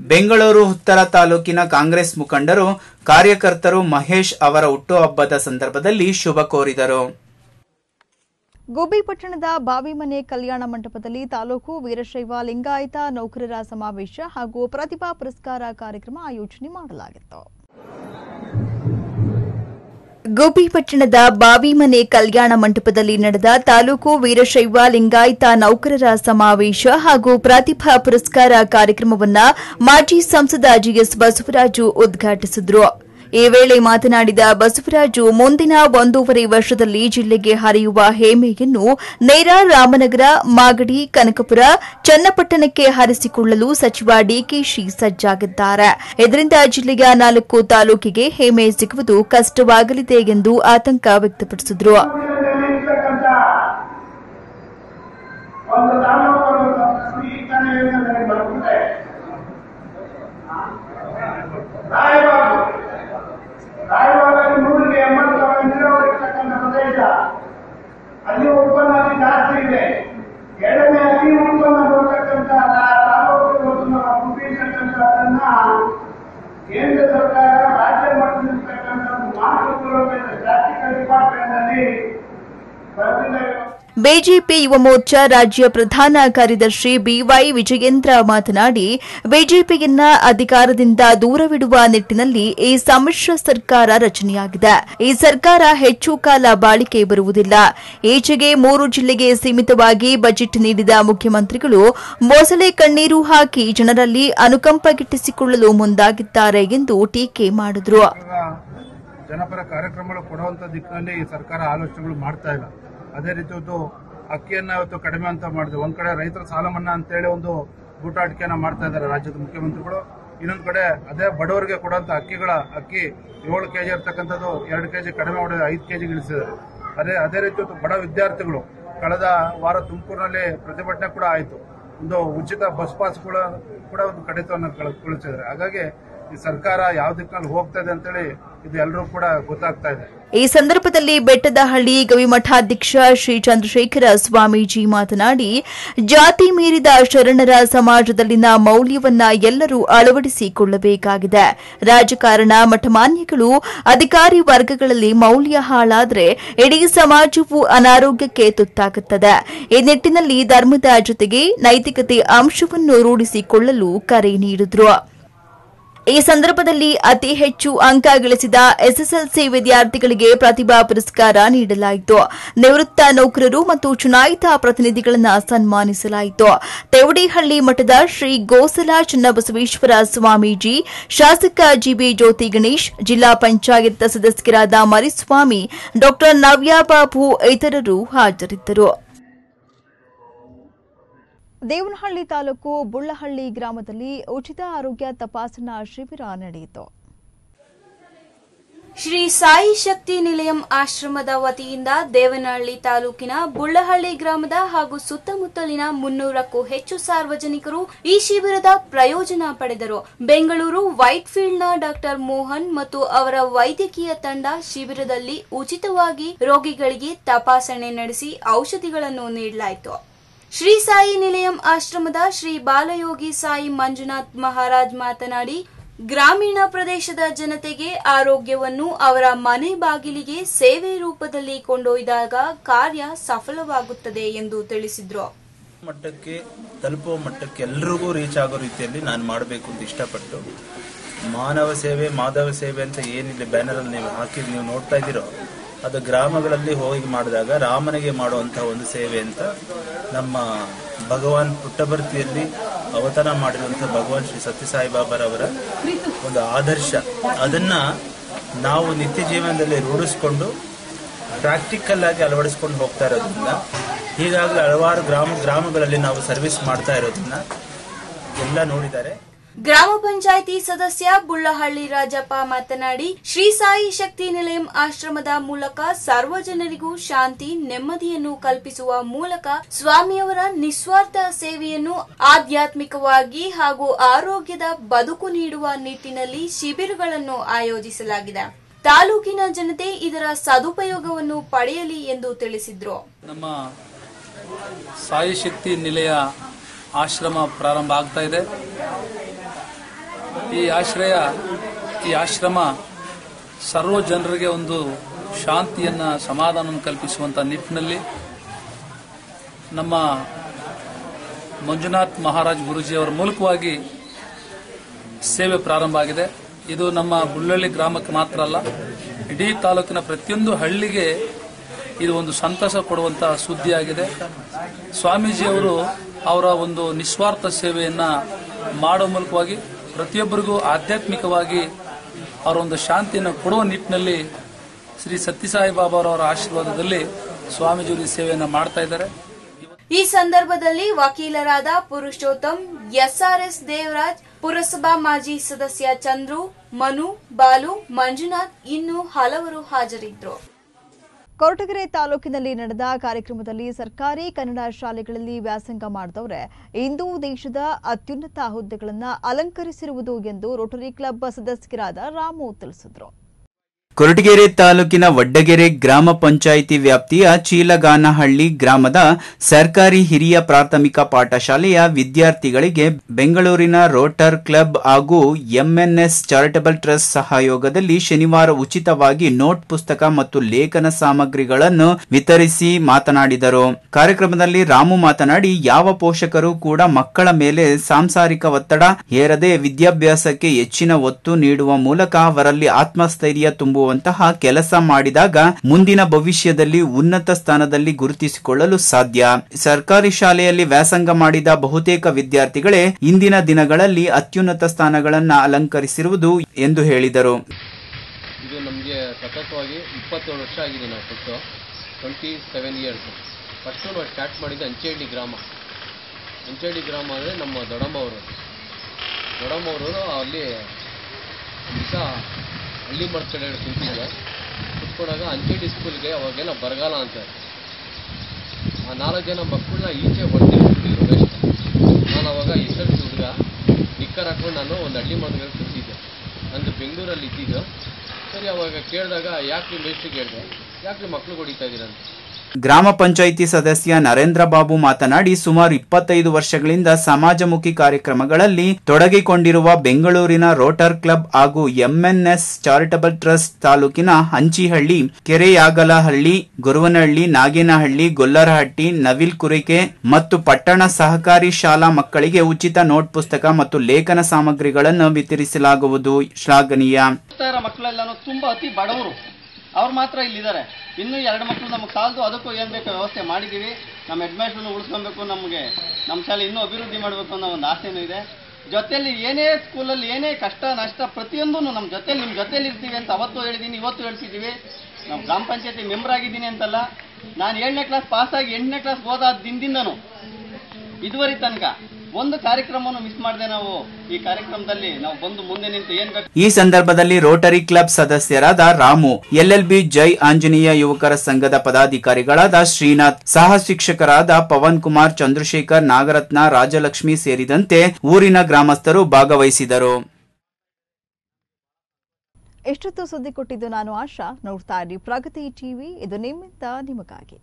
ಬೆಂಗಳೂರು ಉತ್ತರ ತಾಲೂಕಿನ ಕಾಂಗ್ರೆಸ್ ಮುಖಂಡರು ಕಾರ್ಯಕರ್ತರು ಮಹೇಶ್ ಅವರ ಹುಟ್ಟುಹಬ್ಬದ ಸಂದರ್ಭದಲ್ಲಿ ಶುಭ ಕೋರಿದರು. ಗೋಬಿಪಟ್ಟಣದ ಪಟ್ಟಣದ ಬಾವಿಮನೆ ಕಲ್ಯಾಣ ಮಂಟಪದಲ್ಲಿ ತಾಲೂಕು ವೀರಶೈವ ಲಿಂಗಾಯತ ನೌಕರರ ಸಮಾವೇಶ ಹಾಗೂ ಪ್ರತಿಭಾ ಪುರಸ್ಕಾರ ಕಾರ್ಯಕ್ರಮ ಆಯೋಜನೆ ಮಾಡಲಾಗಿತ್ತು. ಗುಬ್ಬಿ ಪಟ್ಟಣದ ಬಾವಿಮನೆ ಕಲ್ಯಾಣ ಮಂಟಪದಲ್ಲಿ ನಡೆದ ತಾಲೂಕು ವೀರಶೈವ ಲಿಂಗಾಯತ ನೌಕರರ ಸಮಾವೇಶ ಹಾಗೂ ಪ್ರತಿಭಾ ಪುರಸ್ಕಾರ ಕಾರ್ಯಕ್ರಮವನ್ನು ಮಾಜಿ ಸಂಸದ ಜಿಎಸ್ ಬಸವರಾಜು ಉದ್ಘಾಟಿಸಿದರು. ಈ ವೇಳೆ ಮಾತನಾಡಿದ ಬಸವರಾಜು, ಮುಂದಿನ ಒಂದೂವರೆ ವರ್ಷದಲ್ಲಿ ಜಿಲ್ಲೆಗೆ ಹರಿಯುವ ಹೇಮೆಯನ್ನು ನೇರ ರಾಮನಗರ, ಮಾಗಡಿ, ಕನಕಪುರ, ಚನ್ನಪಟ್ಟಣಕ್ಕೆ ಹರಿಸಿಕೊಳ್ಳಲು ಸಚಿವ ಡಿಕೆಶಿ ಸಜ್ಜಾಗಿದ್ದಾರೆ. ಇದರಿಂದ ಜಿಲ್ಲೆಯ ನಾಲ್ಕು ತಾಲೂಕಿಗೆ ಹೇಮೆ ಸಿಗುವುದು ಕಷ್ಟವಾಗಲಿದೆ ಎಂದು ಆತಂಕ ವ್ಯಕ್ತಪಡಿಸಿದರು. ಬಿಜೆಪಿ ಯುವ ಮೋರ್ಚಾ ರಾಜ್ಯ ಪ್ರಧಾನ ಕಾರ್ಯದರ್ಶಿ ಬಿವೈ ವಿಜಯೇಂದ್ರ ಮಾತನಾಡಿ, ಬಿಜೆಪಿಯನ್ನ ಅಧಿಕಾರದಿಂದ ದೂರವಿಡುವ ನಿಟ್ಟಿನಲ್ಲಿ ಈ ಸಮ್ಮಿಶ್ರ ಸರ್ಕಾರ ರಚನೆಯಾಗಿದೆ. ಈ ಸರ್ಕಾರ ಹೆಚ್ಚು ಕಾಲ ಬಾಳಿಕೆ ಬರುವುದಿಲ್ಲ. ಈಚೆಗೆ ಮೂರು ಜಿಲ್ಲೆಗೆ ಸೀಮಿತವಾಗಿ ಬಜೆಟ್ ನೀಡಿದ ಮುಖ್ಯಮಂತ್ರಿಗಳು ಮೊಸಳೆ ಕಣ್ಣೀರು ಹಾಕಿ ಜನರಲ್ಲಿ ಅನುಕಂಪ ಗಿಟ್ಟಿಸಿಕೊಳ್ಳಲು ಮುಂದಾಗಿದ್ದಾರೆ ಎಂದು ಟೀಕೆ ಮಾಡಿದರು. ಜನಪರ ಕಾರ್ಯಕ್ರಮಗಳು ಕೊಡುವಂತ ದಿಕ್ಕಿನಲ್ಲಿ ಸರ್ಕಾರ ಆಲೋಚನೆಗಳು ಮಾಡ್ತಾ ಇಲ್ಲ. ಅದೇ ರೀತಿ ಒಂದು ಅಕ್ಕಿಯನ್ನ ಇವತ್ತು ಕಡಿಮೆ ಅಂತ ಮಾಡಿದೆ ಒಂದ್ ಕಡೆ ರೈತರ ಸಾಲ ಮನ್ನಾ ಅಂತೇಳಿ ಒಂದು ಗೂಟಾಟಿಕೆಯನ್ನ ಮಾಡ್ತಾ ಇದ್ದಾರೆ ರಾಜ್ಯದ ಮುಖ್ಯಮಂತ್ರಿಗಳು. ಇನ್ನೊಂದ್ ಕಡೆ ಅದೇ ಬಡವರಿಗೆ ಕೊಡುವಂತ ಅಕ್ಕಿಗಳ ಅಕ್ಕಿ ಏಳು ಕೆಜಿ ಇರ್ತಕ್ಕಂಥದ್ದು ಎರಡು ಕೆಜಿ ಕಡಿಮೆ ಮಾಡಿ ಐದು ಕೆಜಿ ಇಳಿಸಿದ್ದಾರೆ. ಅದೇ ಅದೇ ರೀತಿ ಇವತ್ತು ಬಡ ವಿದ್ಯಾರ್ಥಿಗಳು ಕಳೆದ ವಾರ ತುಮಕೂರಿನಲ್ಲಿ ಪ್ರತಿಭಟನೆ ಕೂಡ ಆಯಿತು. ಒಂದು ಉಚಿತ ಬಸ್ ಪಾಸ್ ಕೂಡ ಕೂಡ ಒಂದು ಕಡಿತವನ್ನು ಕಳಿಸಿದ್ದಾರೆ ಹಾಗಾಗಿ ಈ ಸರ್ಕಾರ ಯಾವ ದಿಕ್ಕಲ್ಲಿ ಹೋಗ್ತಾ ಅಂತೇಳಿ ಇದು ಎಲ್ಲರೂ ಕೂಡ ಗೊತ್ತಾಗ್ತಾ ಇದೆ. ಈ ಸಂದರ್ಭದಲ್ಲಿ ಬೆಟ್ಟದಹಳ್ಳಿ ಗವಿಮಠಾಧ್ಯಕ್ಷ ಶ್ರೀ ಚಂದ್ರಶೇಖರ ಸ್ವಾಮೀಜಿ ಮಾತನಾಡಿ, ಜಾತಿ ಮೀರಿದ ಶರಣರ ಸಮಾಜದಲ್ಲಿನ ಮೌಲ್ಯವನ್ನ ಎಲ್ಲರೂ ಅಳವಡಿಸಿಕೊಳ್ಳಬೇಕಾಗಿದೆ. ರಾಜಕಾರಣ, ಮಠಮಾನ್ಯಗಳು, ಅಧಿಕಾರಿ ವರ್ಗಗಳಲ್ಲಿ ಮೌಲ್ಯ ಹಾಳಾದರೆ ಇಡೀ ಸಮಾಜವು ಅನಾರೋಗ್ಯಕ್ಕೆ ತುತ್ತಾಗುತ್ತದೆ. ಈ ನಿಟ್ಟಿನಲ್ಲಿ ಧರ್ಮದ ಜೊತೆಗೆ ನೈತಿಕತೆ ಅಂಶವನ್ನು ರೂಢಿಸಿಕೊಳ್ಳಲು ಕರೆ ನೀಡಿದರು. ಈ ಸಂದರ್ಭದಲ್ಲಿ ಅತಿ ಹೆಚ್ಚು ಅಂಕ ಗಳಿಸಿದ ಎಸ್ಎಸ್ಎಲ್ಸಿ ವಿದ್ಯಾರ್ಥಿಗಳಿಗೆ ಪ್ರತಿಭಾ ಪುರಸ್ಕಾರ ನೀಡಲಾಯಿತು. ನಿವೃತ್ತ ನೌಕರರು ಮತ್ತು ಚುನಾಯಿತ ಪ್ರತಿನಿಧಿಗಳನ್ನು ಸನ್ಮಾನಿಸಲಾಯಿತು. ತೆವಡಿಹಳ್ಳಿ ಮಠದ ಶ್ರೀ ಗೋಸಲ ಚನ್ನಬಸವೇಶ್ವರ ಸ್ವಾಮೀಜಿ, ಶಾಸಕ ಜಿಬಿ ಜ್ಯೋತಿ ಗಣೇಶ್, ಜಿಲ್ಲಾ ಪಂಚಾಯತ್ ಸದಸ್ಯರಾದ ಮರಿಸ್ವಾಮಿ ಡಾ ನವ್ಯಾಬಾಬು ಇತರರು ಹಾಜರಿದ್ದರು. ದೇವನಹಳ್ಳಿ ತಾಲೂಕು ಬುಳ್ಳಹಳ್ಳಿ ಗ್ರಾಮದಲ್ಲಿ ಉಚಿತ ಆರೋಗ್ಯ ತಪಾಸಣಾ ಶಿಬಿರ ನಡೆಯಿತು. ಶ್ರೀ ಸಾಯಿ ಶಕ್ತಿ ನಿಲಯಂ ಆಶ್ರಮದ ವತಿಯಿಂದ ದೇವನಹಳ್ಳಿ ತಾಲೂಕಿನ ಬುಳ್ಳಹಳ್ಳಿ ಗ್ರಾಮದ ಹಾಗೂ ಸುತ್ತಮುತ್ತಲಿನ ಮುನ್ನೂರಕ್ಕೂ ಹೆಚ್ಚು ಸಾರ್ವಜನಿಕರು ಈ ಶಿಬಿರದ ಪ್ರಯೋಜನ ಪಡೆದರು. ಬೆಂಗಳೂರು ವೈಟ್ ಫೀಲ್ಡ್ನ ಡಾಕ್ಟರ್ ಮೋಹನ್ ಮತ್ತು ಅವರ ವೈದ್ಯಕೀಯ ತಂಡ ಶಿಬಿರದಲ್ಲಿ ಉಚಿತವಾಗಿ ರೋಗಿಗಳಿಗೆ ತಪಾಸಣೆ ನಡೆಸಿ ಔಷಧಿಗಳನ್ನು ನೀಡಲಾಯಿತು. ಶ್ರೀ ಸಾಯಿ ನಿಲಯಂ ಆಶ್ರಮದ ಶ್ರೀ ಬಾಲಯೋಗಿ ಸಾಯಿ ಮಂಜುನಾಥ್ ಮಹಾರಾಜ್ ಮಾತನಾಡಿ, ಗ್ರಾಮೀಣ ಪ್ರದೇಶದ ಜನತೆಗೆ ಆರೋಗ್ಯವನ್ನು ಅವರ ಮನೆ ಬಾಗಿಲಿಗೆ ಸೇವೆ ರೂಪದಲ್ಲಿ ಕೊಂಡೊಯ್ದಾಗ ಕಾರ್ಯ ಸಫಲವಾಗುತ್ತದೆ ಎಂದು ತಿಳಿಸಿದ್ರು. ಮಟ್ಟಕ್ಕೆ, ತಲುಪುವ ಮಟ್ಟಕ್ಕೆ ಎಲ್ರಿಗೂ ರೀಚ್ ಆಗೋ ರೀತಿಯಲ್ಲಿ ನಾನು ಮಾಡಬೇಕು ಅಂತ ಇಷ್ಟಪಟ್ಟು, ಮಾನವ ಸೇವೆ ಮಾಧವ ಸೇವೆ ಅಂತ ಏನಿಲ್ಲ ಬ್ಯಾನರಲ್ಲಿ ನೀವು ಹಾಕಿ ನೀವು ನೋಡ್ತಾ ಇದ್ದೀರೋ ಅದು ಗ್ರಾಮಗಳಲ್ಲಿ ಹೋಗಿ ಮಾಡಿದಾಗ ರಾಮನಿಗೆ ಮಾಡುವಂತಹ ಒಂದು ಸೇವೆ ಅಂತ ನಮ್ಮ ಭಗವಾನ್ ಪುಟ್ಟಭರ್ತಿಯಲ್ಲಿ ಅವತಾರ ಮಾಡಿರುವಂತಹ ಭಗವಾನ್ ಶ್ರೀ ಸತ್ಯಸಾಯಿ ಬಾಬಾರವರ ಒಂದು ಆದರ್ಶ. ಅದನ್ನ ನಾವು ನಿತ್ಯ ಜೀವನದಲ್ಲಿ ರೂಢಿಸ್ಕೊಂಡು ಪ್ರಾಕ್ಟಿಕಲ್ ಆಗಿ ಅಳವಡಿಸ್ಕೊಂಡು ಹೋಗ್ತಾ ಇರೋದ್ರಿಂದ ಹೀಗಾಗಿ ಹಲವಾರು ಗ್ರಾಮ, ಗ್ರಾಮಗಳಲ್ಲಿ ನಾವು ಸರ್ವಿಸ್ ಮಾಡ್ತಾ ಇರೋದನ್ನ ಎಲ್ಲ ನೋಡಿದ್ದಾರೆ. ಗ್ರಾಮ ಪಂಚಾಯಿತಿ ಸದಸ್ಯ ಬುಳ್ಳಹಳ್ಳಿ ರಾಜಪ್ಪ ಮಾತನಾಡಿ, ಶ್ರೀ ಸಾಯಿ ಶಕ್ತಿ ನಿಲಯಂ ಆಶ್ರಮದ ಮೂಲಕ ಸಾರ್ವಜನರಿಗೂ ಶಾಂತಿ, ನೆಮ್ಮದಿಯನ್ನು ಕಲ್ಪಿಸುವ ಮೂಲಕ ಸ್ವಾಮಿಯವರ ನಿಸ್ವಾರ್ಥ ಸೇವೆಯನ್ನು ಆಧ್ಯಾತ್ಮಿಕವಾಗಿ ಹಾಗೂ ಆರೋಗ್ಯದ ಬದುಕು ನೀಡುವ ನಿಟ್ಟಿನಲ್ಲಿ ಶಿಬಿರಗಳನ್ನು ಆಯೋಜಿಸಲಾಗಿದೆ. ತಾಲೂಕಿನ ಜನತೆ ಇದರ ಸದುಪಯೋಗವನ್ನು ಪಡೆಯಲಿ ಎಂದು ತಿಳಿಸಿದ್ರು. ನಮ್ಮ ಸಾಯಿ ಶಕ್ತಿ ನಿಲಯ ಆಶ್ರಮ ಪ್ರಾರಂಭ ಆಗ್ತಾ ಇದೆ. ಈ ಆಶ್ರಯ, ಈ ಆಶ್ರಮ ಸರ್ವ ಜನರಿಗೆ ಒಂದು ಶಾಂತಿಯನ್ನ ಸಮಾಧಾನವನ್ನು ಕಲ್ಪಿಸುವಂತ ನಿಟ್ಟಿನಲ್ಲಿ ನಮ್ಮ ಮಂಜುನಾಥ್ ಮಹಾರಾಜ್ ಗುರುಜಿಯವರ ಮೂಲಕವಾಗಿ ಸೇವೆ ಪ್ರಾರಂಭ ಆಗಿದೆ. ಇದು ನಮ್ಮ ಬುಳ್ಳಳ್ಳಿ ಗ್ರಾಮಕ್ಕೆ ಮಾತ್ರ ಅಲ್ಲ, ಇಡೀ ತಾಲೂಕಿನ ಪ್ರತಿಯೊಂದು ಹಳ್ಳಿಗೆ ಇದು ಒಂದು ಸಂತಸ ಕೊಡುವಂತಹ ಸುದ್ದಿಯಾಗಿದೆ. ಸ್ವಾಮೀಜಿಯವರು ಅವರ ಒಂದು ನಿಸ್ವಾರ್ಥ ಸೇವೆಯನ್ನ ಮಾಡೋ ಮೂಲಕವಾಗಿ ಪ್ರತಿಯೊಬ್ಬರಿಗೂ ಆಧ್ಯಾತ್ಮಿಕವಾಗಿ ಅವರ ಒಂದು ಶಾಂತಿಯನ್ನು ಕೊಡುವ ನಿಟ್ಟಿನಲ್ಲಿ ಶ್ರೀ ಸತ್ಯಸಾಯಿ ಬಾಬಾರವರ ಆಶೀರ್ವಾದದಲ್ಲಿ ಸ್ವಾಮೀಜಿ ಸೇವೆಯನ್ನು ಮಾಡ್ತಾ ಇದ್ದಾರೆ. ಈ ಸಂದರ್ಭದಲ್ಲಿ ವಕೀಲರಾದ ಪುರುಷೋತ್ತಮ್, ಎಸ್ಆರ್ಎಸ್ ದೇವರಾಜ್, ಪುರಸಭಾ ಮಾಜಿ ಸದಸ್ಯ ಚಂದ್ರು, ಮನು, ಬಾಲು, ಮಂಜುನಾಥ್ ಇನ್ನು ಹಲವರು ಹಾಜರಿದ್ದರು. ಕೊರಟಗೆರೆ ತಾಲೂಕಿನಲ್ಲಿ ನಡೆದ ಕಾರ್ಯಕ್ರಮದಲ್ಲಿ ಸರ್ಕಾರಿ ಕನ್ನಡ ಶಾಲೆಗಳಲ್ಲಿ ವ್ಯಾಸಂಗ ಮಾಡಿದವರೆ. ಇಂದು ದೇಶದ ಅತ್ಯುನ್ನತ ಹುದ್ದೆಗಳನ್ನು ಅಲಂಕರಿಸಿರುವುದು ಎಂದು ರೋಟರಿ ಕ್ಲಬ್ ಸದಸ್ಯರಾದ ರಾಮು ತಿಳಿಸಿದರು. ಕೊರಟಗೆರೆ ತಾಲೂಕಿನ ವಡ್ಡಗೆರೆ ಗ್ರಾಮ ಪಂಚಾಯಿತಿ ವ್ಯಾಪ್ತಿಯ ಚೀಲಗಾನಹಳ್ಳಿ ಗ್ರಾಮದ ಸರ್ಕಾರಿ ಹಿರಿಯ ಪ್ರಾಥಮಿಕ ಪಾಠಶಾಲೆಯ ವಿದ್ಯಾರ್ಥಿಗಳಿಗೆ ಬೆಂಗಳೂರಿನ ರೋಟರ್ ಕ್ಲಬ್ ಹಾಗೂ ಎಂಎನ್ಎಸ್ ಚಾರಿಟಬಲ್ ಟ್ರಸ್ಟ್ ಸಹಯೋಗದಲ್ಲಿ ಶನಿವಾರ ಉಚಿತವಾಗಿ ನೋಟ್ ಪುಸ್ತಕ ಮತ್ತು ಲೇಖನ ಸಾಮಗ್ರಿಗಳನ್ನು ವಿತರಿಸಿ ಮಾತನಾಡಿದರು. ಕಾರ್ಯಕ್ರಮದಲ್ಲಿ ರಾಮು ಮಾತನಾಡಿ, ಯಾವ ಪೋಷಕರು ಕೂಡ ಮಕ್ಕಳ ಮೇಲೆ ಸಾಂಸಾರಿಕ ಒತ್ತಡ ಹೇರದೆ ವಿದ್ಯಾಭ್ಯಾಸಕ್ಕೆ ಹೆಚ್ಚಿನ ಒತ್ತು ನೀಡುವ ಮೂಲಕ ಅವರಲ್ಲಿ ಆತ್ಮಸ್ಥೈರ್ಯ ತುಂಬುವಂತಹ ಕೆಲಸ ಮಾಡಿದಾಗ ಮುಂದಿನ ಭವಿಷ್ಯದಲ್ಲಿ ಉನ್ನತ ಸ್ಥಾನದಲ್ಲಿ ಗುರುತಿಸಿಕೊಳ್ಳಲು ಸಾಧ್ಯ. ಸರ್ಕಾರಿ ಶಾಲೆಯಲ್ಲಿ ವ್ಯಾಸಂಗ ಮಾಡಿದ ಬಹುತೇಕ ವಿದ್ಯಾರ್ಥಿಗಳೇ ಇಂದಿನ ದಿನಗಳಲ್ಲಿ ಅತ್ಯುನ್ನತ ಸ್ಥಾನಗಳನ್ನ ಅಲಂಕರಿಸಿರುವುದು ಎಂದು ಹೇಳಿದರು. ಇದು ನಮಗೆ ಸತತವಾಗಿ ಇಪ್ಪತ್ತೇಳು ವರ್ಷ ಆಗಿದೆ ನಾವು ಕೊಟ್ಟು ಟ್ವೆಂಟಿ ಸೆವೆನ್ ಇಯರ್ಸ್ ಫಸ್ಟು ನಾವು ಸ್ಟಾರ್ಟ್ ಮಾಡಿದ್ದು ಅಂಚೇಹಳ್ಳಿ ಗ್ರಾಮ. ಅಂಚೇಹಳ್ಳಿ ಗ್ರಾಮ ಅಂದರೆ ನಮ್ಮ ದೊಡ್ಡಮ್ಮ ಅವರು ಅಲ್ಲಿ ದಿವಸ ಹಳ್ಳಿ ಮರ ಕಡೆ ಕುಂತಿದ್ದೆ ಕುತ್ಕೊಂಡಾಗ ಅಂಚೇಹಳ್ಳಿ ಸ್ಕೂಲ್ಗೆ ಅವಾಗೇನೋ ಬರಗಾಲ ಅಂತ. ಆ ನಾಲ್ಕು ಜನ ಮಕ್ಕಳನ್ನ ಈಚೆ ಹೊಡೆದಿರ್ತಿದ್ರು ವೇಸ್ಟ್ ನಾನು ಅವಾಗ ಹೆಸರು ಹುಡುಗ. ನಿಕ್ಕರ್ ಹಾಕೊಂಡು ನಾನು ಒಂದು ಹಳ್ಳಿ ಮರದ ಕುಂತಿದ್ದೆ. ನಂದು ಬೆಂಗಳೂರಲ್ಲಿ ಇದ್ದಿದ್ದು ಸರಿ, ಅವಾಗ ಕೇಳಿದಾಗ ಯಾಕೆ ಮೇಸ್ಟ್ರಿಗೆ ಹೇಳಿದೆ ಯಾಕೆ ಮಕ್ಳು ಹೊಡಿತಾ ಇದ್ದೀರ ಅಂತ. ಗ್ರಾಮ ಪಂಚಾಯಿತಿ ಸದಸ್ಯ ನರೇಂದ್ರ ಬಾಬು ಮಾತನಾಡಿ, ಸುಮಾರು ಇಪ್ಪತ್ತೈದು ವರ್ಷಗಳಿಂದ ಸಮಾಜಮುಖಿ ಕಾರ್ಯಕ್ರಮಗಳಲ್ಲಿ ತೊಡಗಿಕೊಂಡಿರುವ ಬೆಂಗಳೂರಿನ ರೋಟರ್ ಕ್ಲಬ್ ಹಾಗೂ ಎಂಎನ್ಎಸ್ ಚಾರಿಟಬಲ್ ಟ್ರಸ್ಟ್ ತಾಲೂಕಿನ ಹಂಚಿಹಳ್ಳಿ, ಕೆರೆಯಾಗಲಹಳ್ಳಿ, ಗುರುವನಹಳ್ಳಿ, ನಾಗೇನಹಳ್ಳಿ, ಗೊಲ್ಲರಹಟ್ಟಿ ನವಿಲ್ ಕುರಿಕೆ ಮತ್ತು ಪಟ್ಟಣ ಸಹಕಾರಿ ಶಾಲಾ ಮಕ್ಕಳಿಗೆ ಉಚಿತ ನೋಟ್ ಪುಸ್ತಕ ಮತ್ತು ಲೇಖನ ಸಾಮಗ್ರಿಗಳನ್ನು ವಿತರಿಸಲಾಗುವುದು. ಶ್ಲಾಘನೀಯ. ಮಕ್ಕಳೆಲ್ಲ ತುಂಬಾ ಅತಿ ಬಡವರು. ಅವ್ರು ಮಾತ್ರ ಇಲ್ಲಿದ್ದಾರೆ. ಇನ್ನೂ ಎರಡು ಮಕ್ಕಳು ನಮಗೆ ಸಾಲದು, ಅದಕ್ಕೂ ಏನು ಬೇಕೋ ವ್ಯವಸ್ಥೆ ಮಾಡಿದ್ದೀವಿ. ನಮ್ಮ ಹೆಡ್ ಮಾಸ್ಟ್ರನ್ನು ಉಳಿಸ್ಕೊಬೇಕು ನಮಗೆ. ನಮ್ಮ ಶಾಲೆ ಇನ್ನೂ ಅಭಿವೃದ್ಧಿ ಮಾಡಬೇಕು ಅನ್ನೋ ಒಂದು ಆಸೆನೂ ಇದೆ. ಜೊತೆಯಲ್ಲಿ ಏನೇ ಸ್ಕೂಲಲ್ಲಿ ಏನೇ ಕಷ್ಟ, ನಷ್ಟ ಪ್ರತಿಯೊಂದೂ ನಮ್ಮ ಜೊತೆಲಿ ನಿಮ್ಮ ಜೊತೆಲಿ ಇರ್ತೀವಿ ಅಂತ ಅವತ್ತು ಹೇಳಿದ್ದೀನಿ, ಇವತ್ತು ಹೇಳ್ತಿದ್ದೀವಿ. ನಮ್ಮ ಗ್ರಾಮ ಪಂಚಾಯತಿ ಮೆಂಬರ್ ಆಗಿದ್ದೀನಿ ಅಂತಲ್ಲ, ನಾನು ಏಳನೇ ಕ್ಲಾಸ್ ಪಾಸಾಗಿ ಎಂಟನೇ ಕ್ಲಾಸ್ ಓದಾದ ದಿನದಿಂದನೂ ಇದುವರೆ ತನಕ ಒಂದು ಕಾರ್ಯಕ್ರಮವನ್ನು ಮಿಸ್ ಮಾಡದೆ ನಾವು ಈ ಕಾರ್ಯಕ್ರಮದಲ್ಲಿ ನಾವು ಬಂದು ಮುಂದೆ ನಿಂತು ಏನ್ ಬೇಕು? ಈ ಸಂದರ್ಭದಲ್ಲಿ ರೋಟರಿ ಕ್ಲಬ್ ಸದಸ್ಯರಾದ ರಾಮು ಎಲ್ಎಲ್ಬಿ ಜೈ ಆಂಜನೇಯ ಯುವಕರ ಸಂಘದ ಪದಾಧಿಕಾರಿಗಳಾದ ಶ್ರೀನಾಥ್ ಸಹ ಶಿಕ್ಷಕರಾದ ಪವನ್ ಕುಮಾರ್ ಚಂದ್ರಶೇಖರ್ ನಾಗರತ್ನ ರಾಜಲಕ್ಷ್ಮಿ ಸೇರಿದಂತೆ ಊರಿನ ಗ್ರಾಮಸ್ಥರು ಭಾಗವಹಿಸಿದರು. ಎಷ್ಟೊತ್ತು ಸುದ್ದಿ ಕೊಟ್ಟಿದ್ದು ನಾನು ಆಶಾ. ನೋಡ್ತಾ ಇರಿ ಪ್ರಗತಿ ಟಿವಿ. ಇದು ನಿಮ್ಮಿಂದ ನಿಮಗಾಗಿ.